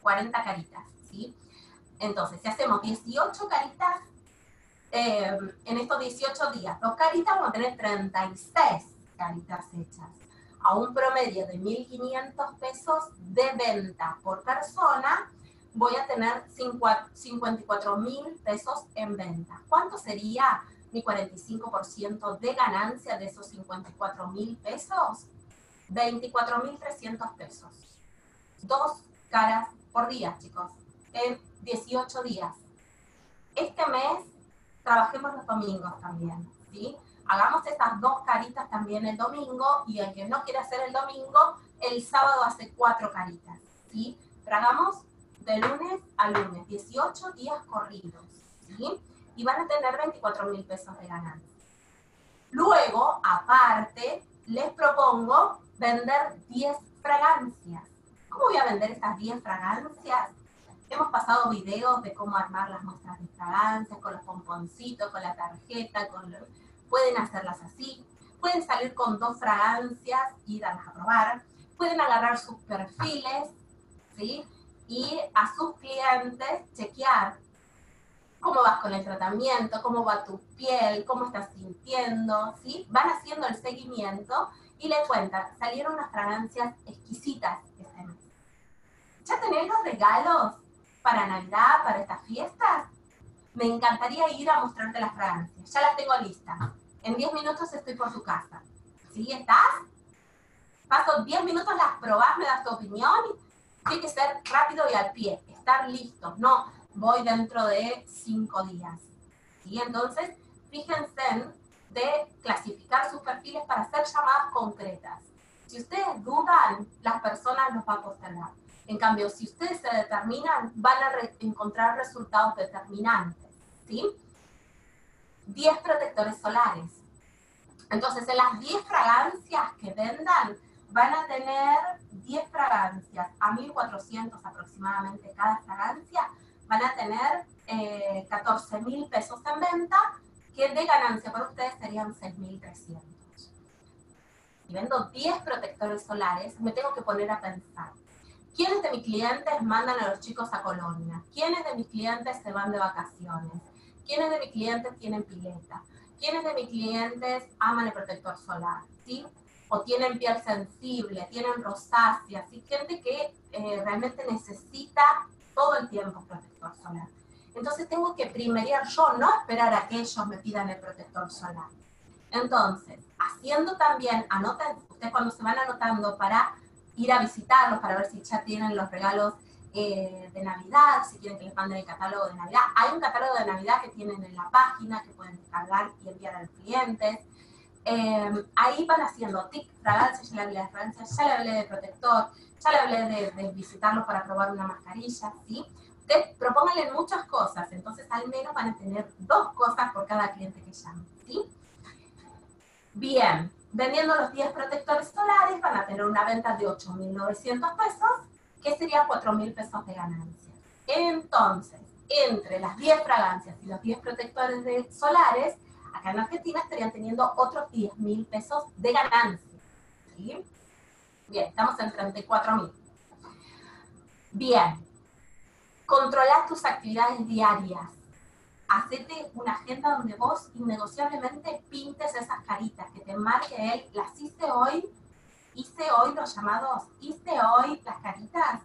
[SPEAKER 1] 40 eh, caritas, ¿sí? Entonces, si hacemos 18 caritas eh, en estos 18 días dos caritas, vamos a tener 36 caritas hechas a un promedio de 1.500 pesos de venta por persona, voy a tener 54.000 pesos en venta. ¿Cuánto sería mi 45% de ganancia de esos 54.000 pesos? 24.300 pesos. Dos caras por día, chicos, en 18 días. Este mes trabajemos los domingos también, ¿sí? Hagamos estas dos caritas también el domingo y el que no quiere hacer el domingo, el sábado hace cuatro caritas, ¿sí? Tragamos de lunes a lunes, 18 días corridos, ¿sí? Y van a tener 24 mil pesos de ganancia. Luego, aparte, les propongo vender 10 fragancias. ¿Cómo voy a vender estas 10 fragancias? Hemos pasado videos de cómo armar las muestras de fragancias, con los pomponcitos, con la tarjeta, pueden hacerlas así, pueden salir con dos fragancias y darlas a probar, pueden agarrar sus perfiles, ¿sí? Y a sus clientes chequear cómo vas con el tratamiento, cómo va tu piel, cómo estás sintiendo, ¿sí? Van haciendo el seguimiento y le cuentan, salieron unas fragancias exquisitas este mes. ¿Ya tenés los regalos para Navidad, para estas fiestas? Me encantaría ir a mostrarte las fragancias. Ya las tengo listas. En 10 minutos estoy por tu casa. ¿Sí? ¿Estás? Paso 10 minutos, las probás, me das tu opinión. Tiene que ser rápido y al pie, estar listo. No, voy dentro de 5 días. ¿Sí? Entonces, fíjense de clasificar sus perfiles para hacer llamadas concretas. Si ustedes dudan, las personas los van a postergar. En cambio, si ustedes se determinan, van a encontrar resultados determinantes. ¿sí? 10 protectores solares. Entonces, en las 10 fragancias que vendan, van a tener 10 fragancias a 1.400 aproximadamente cada fragancia, van a tener eh, 14 mil pesos en venta que de ganancia para ustedes serían 6.300. Si vendo 10 protectores solares, me tengo que poner a pensar, ¿quiénes de mis clientes mandan a los chicos a Colonia? ¿Quiénes de mis clientes se van de vacaciones? ¿Quiénes de mis clientes tienen pileta? ¿Quiénes de mis clientes aman el protector solar? ¿Sí? O tienen piel sensible, tienen rosácea, ¿sí? Gente que eh, realmente necesita todo el tiempo protector solar. Entonces tengo que primerear yo, no esperar a que ellos me pidan el protector solar. Entonces, haciendo también, anoten, ustedes cuando se van anotando para ir a visitarlos, para ver si ya tienen los regalos eh, de Navidad, si quieren que les manden el catálogo de Navidad. Hay un catálogo de Navidad que tienen en la página que pueden descargar y enviar a los clientes. Eh, ahí van haciendo tic, fragancia, ya le hablé de fragancia, ya le hablé de protector, ya le hablé de, de visitarlos para probar una mascarilla, ¿sí? Ustedes propónganle muchas cosas, entonces al menos van a tener dos cosas por cada cliente que llame, ¿sí? Bien, vendiendo los 10 protectores solares van a tener una venta de 8.900 pesos, que sería 4.000 pesos de ganancia. Entonces, entre las 10 fragancias y los 10 protectores solares, acá en Argentina estarían teniendo otros 10.000 pesos de ganancia. Bien, estamos en 34.000. Bien, Controlar tus actividades diarias. Hacete una agenda donde vos innegociablemente pintes esas caritas, que te marque él, las hice hoy, hice hoy los llamados, hice hoy las caritas.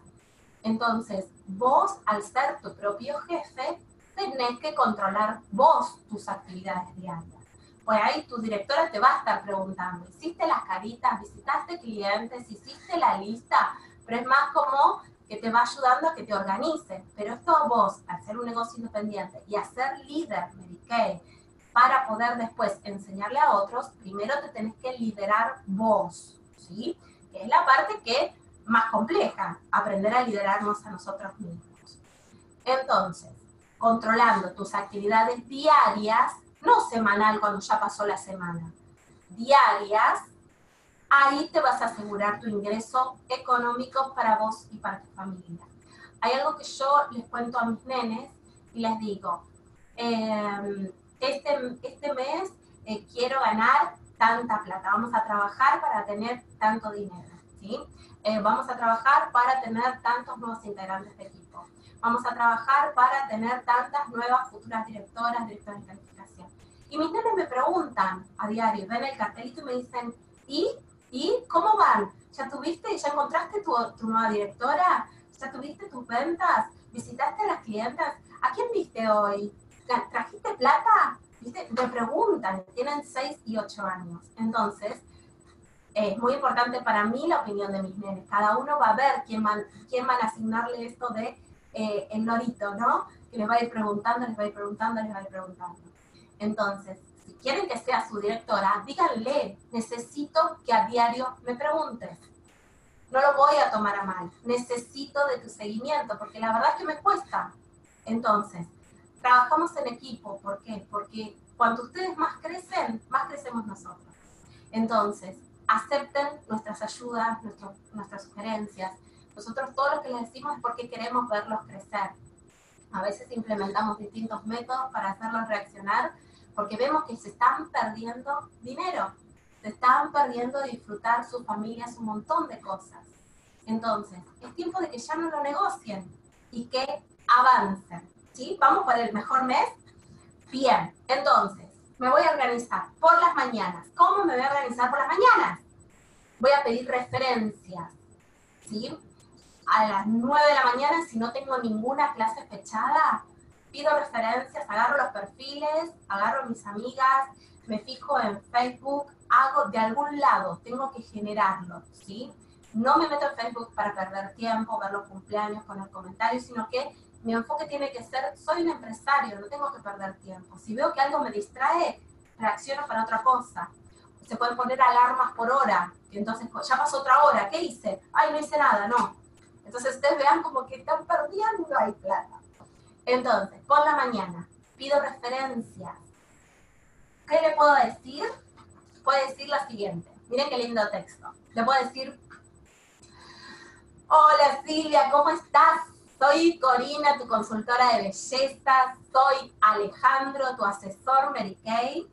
[SPEAKER 1] Entonces, vos, al ser tu propio jefe, tenés que controlar vos tus actividades diarias. Pues ahí tu directora te va a estar preguntando, ¿hiciste las caritas? ¿Visitaste clientes? ¿Hiciste la lista? Pero es más como que te va ayudando a que te organices. Pero esto vos, al ser un negocio independiente y a ser líder para poder después enseñarle a otros, primero te tenés que liderar vos, ¿sí? Que es la parte que más compleja, aprender a liderarnos a nosotros mismos. Entonces, controlando tus actividades diarias, no semanal cuando ya pasó la semana, diarias, ahí te vas a asegurar tu ingreso económico para vos y para tu familia. Hay algo que yo les cuento a mis nenes y les digo, em, este, este mes eh, quiero ganar tanta plata, vamos a trabajar para tener tanto dinero, ¿sí? Eh, vamos a trabajar para tener tantos nuevos integrantes de equipo, vamos a trabajar para tener tantas nuevas futuras directoras, directores de calificación. Y mis nenes me preguntan a diario, ven el cartelito y me dicen, ¿y ¿Y cómo van? ¿Ya tuviste, ya encontraste tu, tu nueva directora? ¿Ya tuviste tus ventas? ¿Visitaste a las clientas? ¿A quién viste hoy? ¿Trajiste plata? ¿Viste? Me preguntan, tienen 6 y 8 años. Entonces, es muy importante para mí la opinión de mis nenes. Cada uno va a ver quién van, quién van a asignarle esto de eh, el lorito, ¿no? Que les va a ir preguntando, les va a ir preguntando, les va a ir preguntando. Entonces, quieren que sea su directora, díganle, necesito que a diario me preguntes. No lo voy a tomar a mal, necesito de tu seguimiento, porque la verdad es que me cuesta. Entonces, trabajamos en equipo, ¿por qué? Porque cuando ustedes más crecen, más crecemos nosotros. Entonces, acepten nuestras ayudas, nuestras sugerencias, nosotros todo lo que les decimos es porque queremos verlos crecer. A veces implementamos distintos métodos para hacerlos reaccionar porque vemos que se están perdiendo dinero, se están perdiendo disfrutar sus familias un montón de cosas. Entonces, es tiempo de que ya no lo negocien y que avancen. ¿sí? ¿Vamos para el mejor mes? Bien, entonces, me voy a organizar por las mañanas. ¿Cómo me voy a organizar por las mañanas? Voy a pedir referencias, ¿sí? A las 9 de la mañana, si no tengo ninguna clase fechada, pido referencias, agarro los perfiles, agarro mis amigas, me fijo en Facebook, hago de algún lado, tengo que generarlo, ¿sí? No me meto en Facebook para perder tiempo, ver los cumpleaños, poner comentarios, sino que mi enfoque tiene que ser, soy un empresario, no tengo que perder tiempo. Si veo que algo me distrae, reacciono para otra cosa. Se pueden poner alarmas por hora, que entonces ya pasó otra hora, ¿qué hice? Ay, no hice nada, no. Entonces ustedes vean como que están perdiendo ahí plata. Entonces, por la mañana, pido referencias. ¿Qué le puedo decir? Puedo decir lo siguiente. Miren qué lindo texto. Le puedo decir, hola Silvia, ¿cómo estás? Soy Corina, tu consultora de belleza. Soy Alejandro, tu asesor Mary Kay.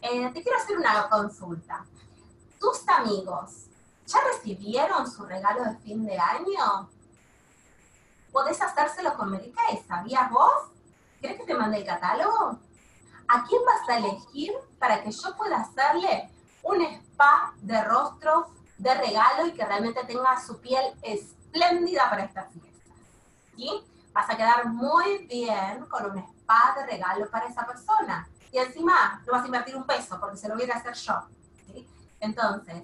[SPEAKER 1] Eh, te quiero hacer una consulta. ¿Tus amigos ya recibieron su regalo de fin de año? ¿Podés hacérselo con Kay? ¿Sabías vos? ¿Quieres que te mande el catálogo? ¿A quién vas a elegir para que yo pueda hacerle un spa de rostro de regalo y que realmente tenga su piel espléndida para esta fiesta? ¿sí? Vas a quedar muy bien con un spa de regalo para esa persona. Y encima no vas a invertir un peso porque se lo voy a hacer yo. Entonces,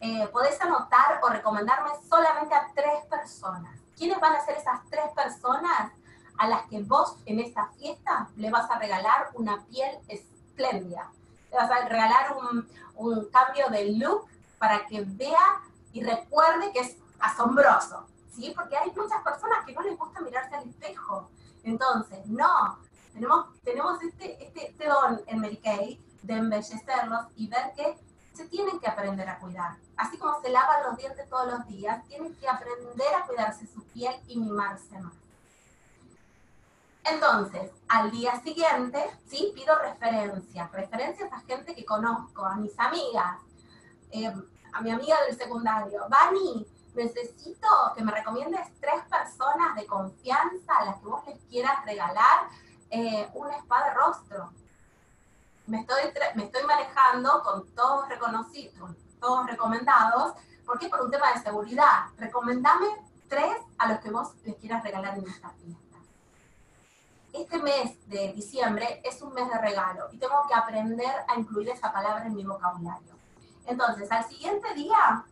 [SPEAKER 1] eh, podés anotar o recomendarme solamente a tres personas. ¿Quiénes van a ser esas tres personas a las que vos en esta fiesta le vas a regalar una piel espléndida? Le vas a regalar un, un cambio de look para que vea y recuerde que es asombroso. ¿sí? Porque hay muchas personas que no les gusta mirarse al espejo. Entonces, no, tenemos, tenemos este, este, este don en Mary Kay de embellecerlos y ver que se tienen que aprender a cuidar. Así como se lavan los dientes todos los días, tienen que aprender a cuidarse su piel y mimarse más. Entonces, al día siguiente, sí, pido referencias, referencias a gente que conozco, a mis amigas, eh, a mi amiga del secundario. Vani, necesito que me recomiendes tres personas de confianza a las que vos les quieras regalar eh, una espada de rostro. Me estoy, me estoy manejando con todos reconocidos, todos recomendados, porque por un tema de seguridad. Recomendame tres a los que vos les quieras regalar en esta fiesta. Este mes de diciembre es un mes de regalo y tengo que aprender a incluir esa palabra en mi vocabulario. Entonces, al siguiente día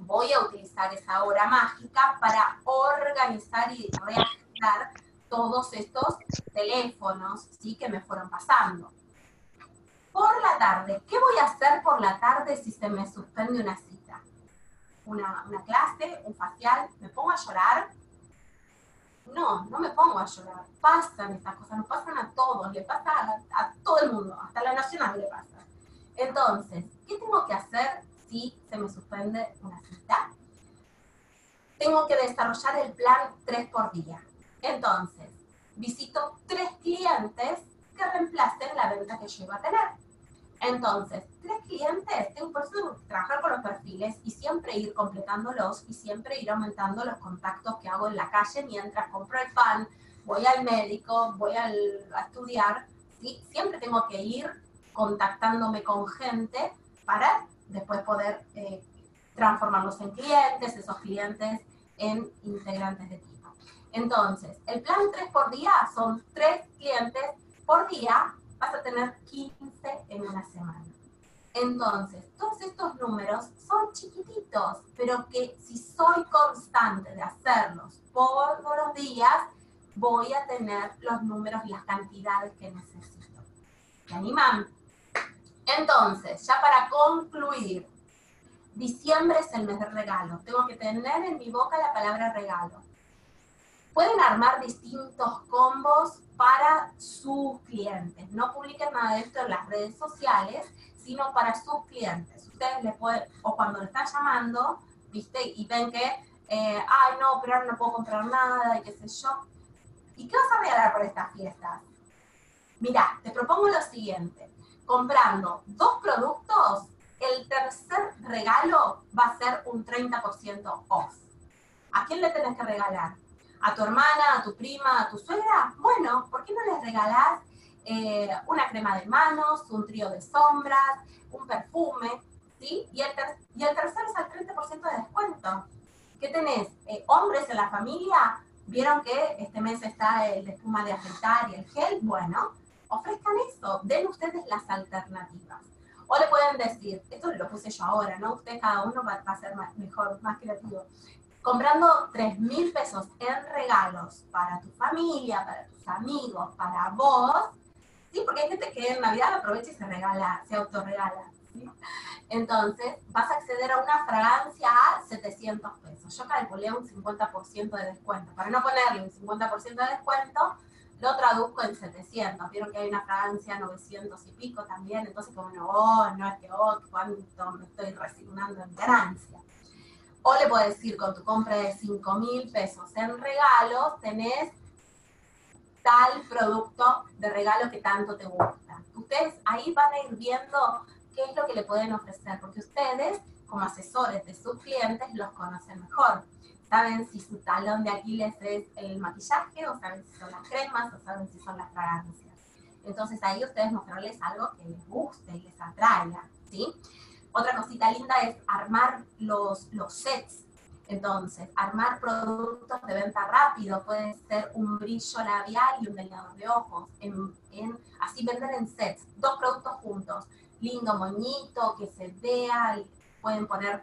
[SPEAKER 1] voy a utilizar esa hora mágica para organizar y reagendar todos estos teléfonos ¿sí? que me fueron pasando. Por la tarde, ¿qué voy a hacer por la tarde si se me suspende una cita? Una, una clase, un facial, ¿me pongo a llorar? No, no me pongo a llorar. Pasan estas cosas, nos pasan a todos, le pasa a, a todo el mundo, hasta la nacional le pasa. Entonces, ¿qué tengo que hacer si se me suspende una cita, tengo que desarrollar el plan 3 por día. Entonces, visito tres clientes que reemplacen la venta que yo iba a tener. Entonces, tres clientes, tengo por eso trabajar con los perfiles y siempre ir completándolos y siempre ir aumentando los contactos que hago en la calle mientras compro el pan, voy al médico, voy al, a estudiar. ¿sí? Siempre tengo que ir contactándome con gente para después poder eh, transformarlos en clientes, esos clientes en integrantes de equipo. Entonces, el plan 3 por día son 3 clientes por día, vas a tener 15 en una semana. Entonces, todos estos números son chiquititos, pero que si soy constante de hacerlos por los días, voy a tener los números y las cantidades que necesito. ¿Me animan? Entonces, ya para concluir, diciembre es el mes de regalo. Tengo que tener en mi boca la palabra regalo. Pueden armar distintos combos para sus clientes. No publiquen nada de esto en las redes sociales, sino para sus clientes. Ustedes les pueden, o cuando le están llamando, viste, y ven que eh, ay, no, pero ahora no puedo comprar nada y qué sé yo. ¿Y qué vas a regalar por estas fiestas? Mira, te propongo lo siguiente. Comprando dos productos, el tercer regalo va a ser un 30% off. ¿A quién le tenés que regalar? ¿A tu hermana, a tu prima, a tu suegra? Bueno, ¿por qué no les regalás eh, una crema de manos, un trío de sombras, un perfume? ¿sí? Y, el y el tercero es al 30% de descuento. ¿Qué tenés? Eh, ¿Hombres en la familia? ¿Vieron que este mes está el de espuma de afeitar y el gel? Bueno, ofrezcan eso, den ustedes las alternativas. O le pueden decir, esto lo puse yo ahora, ¿no? Usted cada uno va, a ser mejor, más creativo. Comprando 3 mil pesos en regalos para tu familia, para tus amigos, para vos, ¿sí? Porque hay gente que en Navidad aprovecha y se regala, se autorregala. Entonces, vas a acceder a una fragancia a 700 pesos. Yo calculé un 50% de descuento. Para no ponerle un 50% de descuento, lo traduzco en 700. Vieron que hay una fragancia 900 y pico también. Entonces, como no, oh, no es que, oh, cuánto me estoy resignando en ganancia. O le puedo decir, con tu compra de 5 mil pesos en regalos, tenés tal producto de regalo que tanto te gusta. Ustedes ahí van a ir viendo qué es lo que le pueden ofrecer, porque ustedes, como asesores de sus clientes, los conocen mejor. Saben si su talón de Aquiles es el maquillaje, o saben si son las cremas, o saben si son las fragancias. Entonces ahí ustedes mostrarles algo que les guste y les atraiga, ¿sí? Otra cosita linda es armar los, los sets. Entonces, armar productos de venta rápido puede ser un brillo labial y un delineador de ojos. Así vender en sets, dos productos juntos lindo moñito, que se vea, pueden poner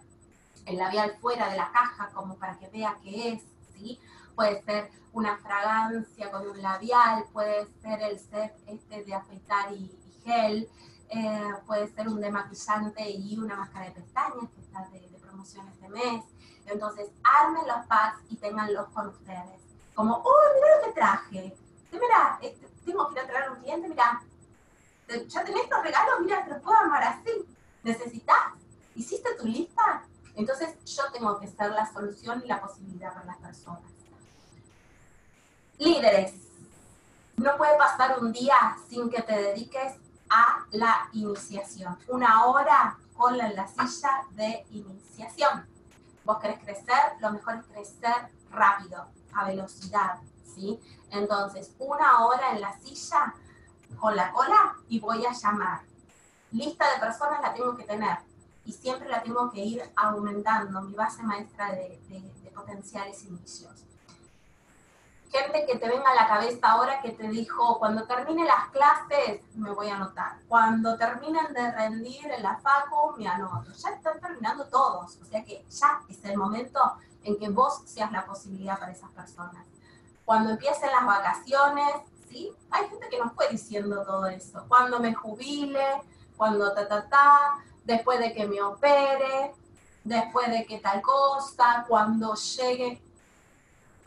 [SPEAKER 1] el labial fuera de la caja como para que vea qué es, ¿sí? Puede ser una fragancia con un labial, puede ser el set este de afeitar y, gel, eh, puede ser un demaquillante y una máscara de pestañas que está de, promoción este mes. Entonces, armen los packs y tenganlos con ustedes. Como, oh, mira lo que traje. Mira, este, tengo que ir a traer a un cliente, mira, ya tenés estos regalos, mira, te los puedo armar así. ¿Necesitas? ¿Hiciste tu lista? Entonces yo tengo que ser la solución y la posibilidad para las personas. Líderes, no puede pasar un día sin que te dediques a la iniciación. Una hora con la, la silla de iniciación. Vos querés crecer, lo mejor es crecer rápido, a velocidad, ¿sí? Entonces, una hora en la silla con la cola y voy a llamar. Lista de personas la tengo que tener y siempre la tengo que ir aumentando, mi base maestra de, potenciales inicios. Gente que te venga a la cabeza ahora que te dijo, cuando termine las clases me voy a anotar, cuando terminen de rendir en la facu me anoto. Ya están terminando todos, o sea que ya es el momento en que vos seas la posibilidad para esas personas. Cuando empiecen las vacaciones, ¿sí? Hay gente que nos fue diciendo todo eso. Cuando me jubile, cuando ta, ta, ta, después de que me opere, después de que tal cosa, cuando llegue,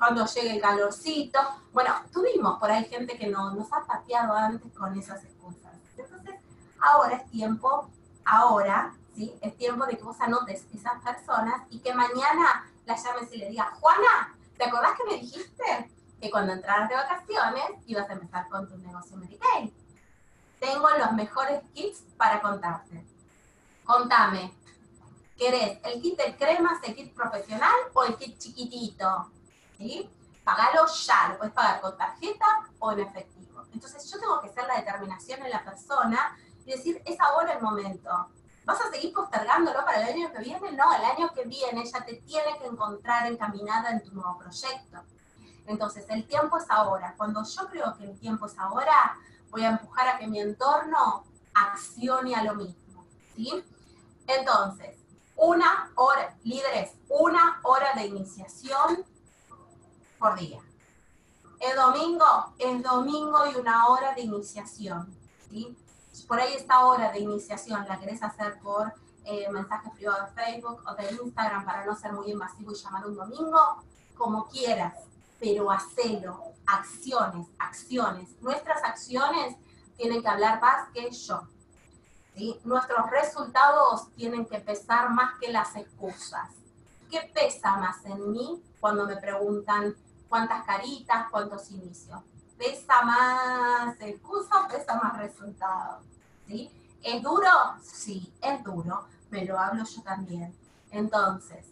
[SPEAKER 1] cuando llegue el calorcito. Bueno, tuvimos por ahí gente que no, nos ha pateado antes con esas excusas. Entonces, ahora es tiempo, ahora, ¿sí? Es tiempo de que vos anotes esas personas y que mañana la llames y le digas, Juana, ¿te acordás que me dijiste? que cuando entraras de vacaciones ibas a empezar con tu negocio Medicaid. Tengo los mejores kits para contarte. Contame, ¿querés el kit de cremas, el kit profesional o el kit chiquitito? ¿Sí? Pagalo ya, lo puedes pagar con tarjeta o en efectivo. Entonces yo tengo que hacer la determinación en la persona y decir, es ahora el momento. ¿Vas a seguir postergándolo para el año que viene? No, el año que viene ya te tiene que encontrar encaminada en tu nuevo proyecto. Entonces, el tiempo es ahora. Cuando yo creo que el tiempo es ahora, voy a empujar a que mi entorno accione a lo mismo. ¿sí? Entonces, una hora, líderes, una hora de iniciación por día. El domingo es domingo y una hora de iniciación. ¿sí? Por ahí esta hora de iniciación la querés hacer por eh, mensaje privado de Facebook o de Instagram para no ser muy invasivo y llamar un domingo, como quieras pero hacelo, acciones, acciones. Nuestras acciones tienen que hablar más que yo. Nuestros resultados tienen que pesar más que las excusas. ¿qué pesa más en mí cuando me preguntan cuántas caritas, cuántos inicios? ¿Pesa más o pesa más resultado? ¿Sí? ¿Es duro? Sí, es duro, pero hablo yo también. Entonces,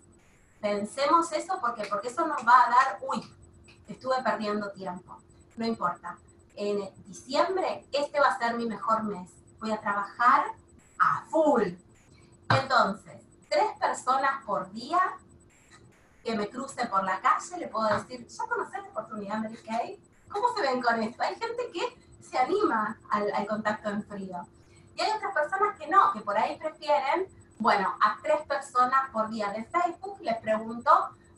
[SPEAKER 1] pensemos eso porque, porque eso nos va a dar, uy, estuve perdiendo tiempo. No importa. En diciembre, este va a ser mi mejor mes. Voy a trabajar a full. Entonces, tres personas por día que me cruce por la calle, le puedo decir, ¿ya conoces la oportunidad Mary Kay? ¿Cómo se ven con esto? Hay gente que se anima al, al contacto en frío. Y hay otras personas que no, que por ahí prefieren, bueno, a tres personas por día de Facebook les pregunto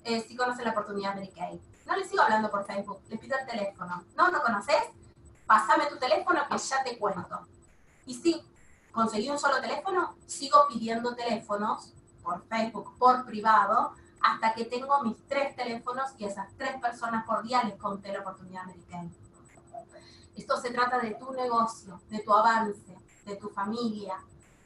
[SPEAKER 1] eh, si conocen la oportunidad Mary Kay. No les sigo hablando por Facebook, les pido el teléfono. No, ¿no conoces? Pásame tu teléfono que ya te cuento. Y si conseguí un solo teléfono, sigo pidiendo teléfonos por Facebook, por privado, hasta que tengo mis tres teléfonos y esas tres personas por día les conté la oportunidad americana. Esto se trata de tu negocio, de tu avance, de tu familia,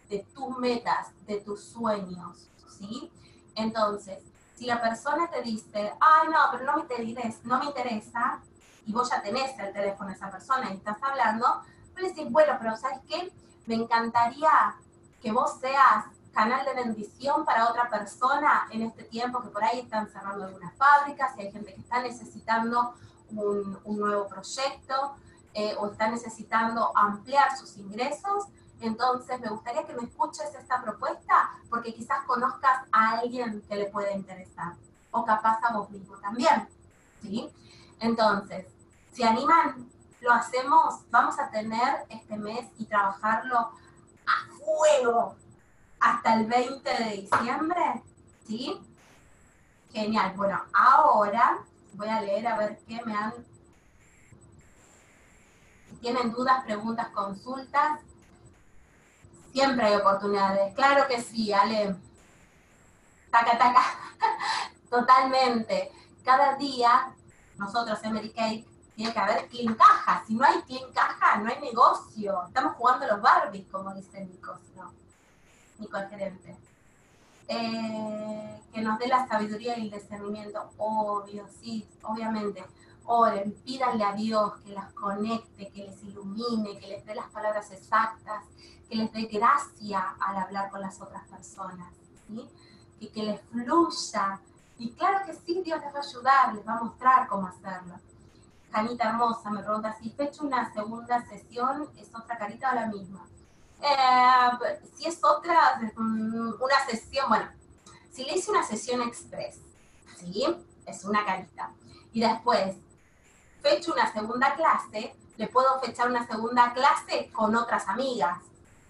[SPEAKER 1] de tus metas, de tus sueños, ¿sí? Entonces, si la persona te dice, ay, no, pero no me interesa, no me interesa, y vos ya tenés el teléfono de esa persona y estás hablando, vos le decís, bueno, pero ¿sabes qué? Me encantaría que vos seas canal de bendición para otra persona en este tiempo que por ahí están cerrando algunas fábricas y hay gente que está necesitando un, un nuevo proyecto eh, o está necesitando ampliar sus ingresos. Entonces, me gustaría que me escuches esta propuesta porque quizás conozcas a alguien que le pueda interesar o capaz a vos mismo también. ¿sí? Entonces, si animan, lo hacemos, vamos a tener este mes y trabajarlo a fuego hasta el 20 de diciembre, ¿sí? Genial. Bueno, ahora voy a leer a ver qué me han... Tienen dudas, preguntas, consultas, siempre hay oportunidades. Claro que sí, Ale. Taca, taca. Totalmente. Cada día, nosotros en Kate, tiene que haber quien caja. Si no hay quien caja, no hay negocio. Estamos jugando los Barbies, como dice Nico, ¿no? Nico el gerente. Eh, que nos dé la sabiduría y el discernimiento, obvio, sí, obviamente. Oren, pídanle a Dios que las conecte, que les ilumine, que les dé las palabras exactas, que les dé gracia al hablar con las otras personas, ¿sí? Y que les fluya. Y claro que sí, Dios les va a ayudar, les va a mostrar cómo hacerlo. Janita hermosa me pregunta si fecho una segunda sesión, ¿es otra carita o la misma? Eh, si es otra, mm, una sesión, bueno, si le hice una sesión express, ¿sí? Es una carita. Y después fecho una segunda clase, le puedo fechar una segunda clase con otras amigas.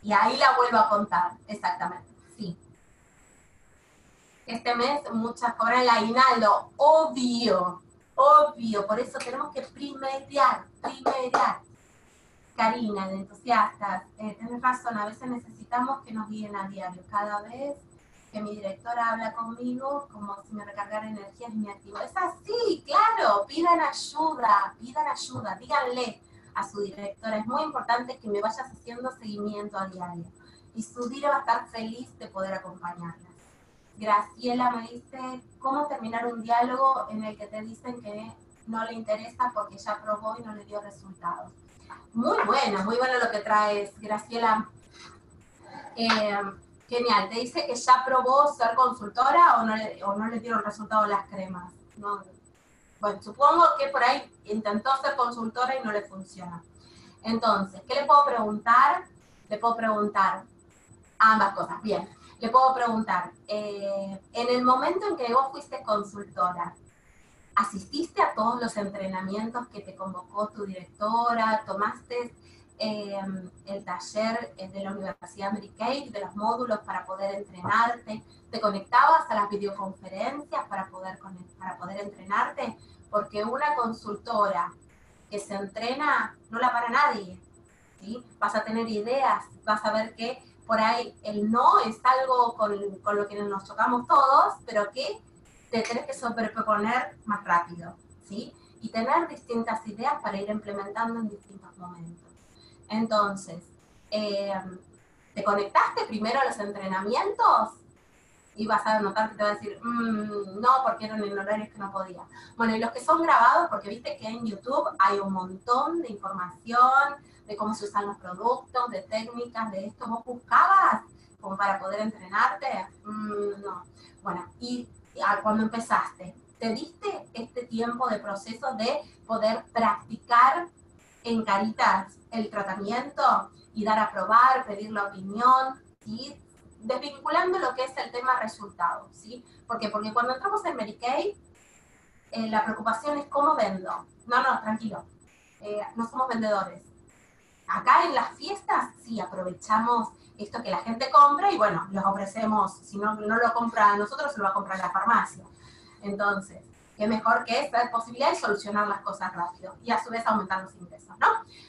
[SPEAKER 1] Y ahí la vuelvo a contar, exactamente, sí. Este mes muchas cobran el aguinaldo, obvio, obvio, por eso tenemos que primediar, primediar. Karina, de entusiastas, eh, razón, a veces necesitamos que nos guíen a diario. Cada vez que mi directora habla conmigo, como si me recargara energía, es mi activo. Es así, claro, pidan ayuda, pidan ayuda, díganle a su directora. Es muy importante que me vayas haciendo seguimiento a diario. Y su directora va a estar feliz de poder acompañarla. Graciela me dice, ¿cómo terminar un diálogo en el que te dicen que no le interesa porque ya probó y no le dio resultados? Muy bueno, muy bueno lo que traes, Graciela. Eh, genial, te dice que ya probó ser consultora o no le, o no le dieron resultado las cremas. Bueno, supongo que por ahí intentó ser consultora y no le funciona. Entonces, ¿qué le puedo preguntar? Le puedo preguntar ambas cosas. Bien, le puedo preguntar, eh, en el momento en que vos fuiste consultora, ¿asististe a todos los entrenamientos que te convocó tu directora? ¿Tomaste em, el taller eh, de la Universidad Mary Kay, de los módulos para poder entrenarte? ¿Te conectabas a las videoconferencias para poder, para poder entrenarte? Porque una consultora que se entrena no la para nadie. ¿sí? Vas a tener ideas, vas a ver que por ahí el no es algo con, con lo que nos chocamos todos, pero que te tienes que sobreponer más rápido, ¿sí? Y tener distintas ideas para ir implementando en distintos momentos. Entonces, eh, ¿te conectaste primero a los entrenamientos? y vas a notar que te va a decir, mm, no, porque eran en horarios que no podía. Bueno, y los que son grabados, porque viste que en YouTube hay un montón de información de cómo se usan los productos, de técnicas, de esto. ¿Vos buscabas como para poder entrenarte? Mm, no. Bueno, y cuando empezaste, ¿te diste este tiempo de proceso de poder practicar en caritas el tratamiento y dar a probar, pedir la opinión, y desvinculando lo que es el tema resultado, ¿sí? ¿Por qué? Porque cuando entramos en Medicaid, eh, la preocupación es cómo vendo. No, no, tranquilo, eh, no somos vendedores. Acá en las fiestas, sí, aprovechamos esto que la gente compra y bueno, los ofrecemos, si no, no lo compra nosotros, se lo va a comprar la farmacia. Entonces, qué mejor que esta posibilidad de solucionar las cosas rápido y a su vez aumentar los ingresos, ¿no?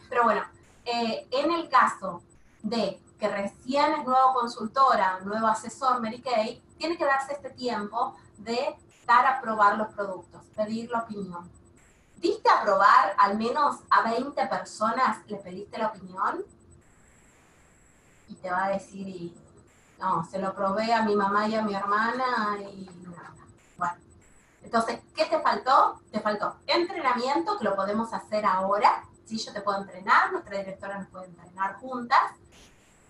[SPEAKER 1] Pero bueno, eh, en el caso de que recién es nuevo consultora, nuevo asesor Mary Kay, tiene que darse este tiempo de dar a probar los productos, pedir la opinión. ¿Diste a probar al menos a 20 personas, le pediste la opinión? Y te va a decir, no, se lo probé a mi mamá y a mi hermana y nada. Bueno, entonces, ¿qué te faltó? Te faltó entrenamiento, que lo podemos hacer ahora. Si yo te puedo entrenar, nuestra directora nos puede entrenar juntas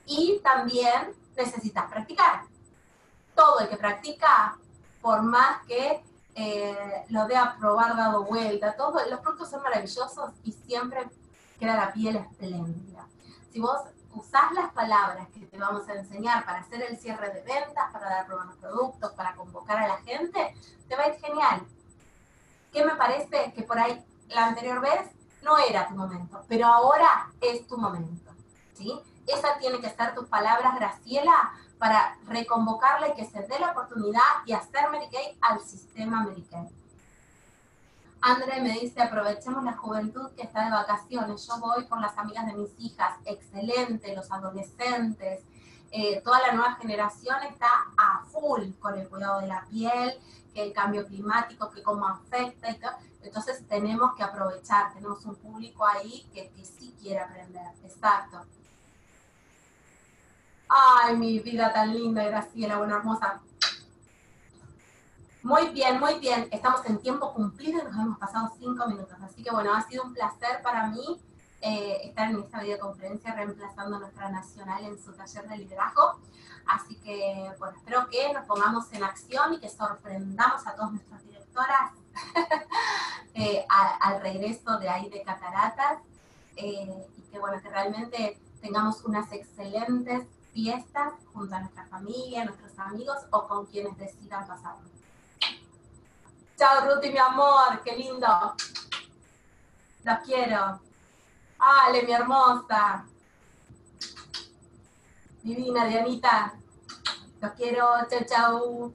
[SPEAKER 1] y también necesitas practicar. Todo el que practica, por más que eh, lo vea probar dado vuelta, todos los productos son maravillosos y siempre queda la piel espléndida. Si vos usás las palabras que te vamos a enseñar para hacer el cierre de ventas, para dar los productos, para convocar a la gente, te va a ir genial. ¿Qué me parece? Que por ahí la anterior vez no era tu momento, pero ahora es tu momento. ¿sí? Esa tiene que ser tus palabras, Graciela, para reconvocarle que se dé la oportunidad y hacer Medicaid al sistema Medicaid. André me dice, aprovechemos la juventud que está de vacaciones. Yo voy por las amigas de mis hijas. Excelente, los adolescentes. Eh, toda la nueva generación está a full con el cuidado de la piel, que el cambio climático, que cómo afecta y todo. Entonces tenemos que aprovechar, tenemos un público ahí que, que sí quiere aprender. Exacto. Ay, mi vida tan linda, Graciela, buena hermosa. Muy bien, muy bien. Estamos en tiempo cumplido y nos hemos pasado cinco minutos. Así que bueno, ha sido un placer para mí eh, estar en esta videoconferencia reemplazando a nuestra nacional en su taller de liderazgo. Así que bueno, espero que nos pongamos en acción y que sorprendamos a todas nuestras directoras eh, al regreso de ahí de Cataratas. Eh, y que bueno, que realmente tengamos unas excelentes fiestas junto a nuestra familia, nuestros amigos o con quienes decidan pasarlo. Chao Ruti, mi amor, qué lindo. Los quiero. Ale, mi hermosa. Divina, Dianita. Los quiero. Chao, chao.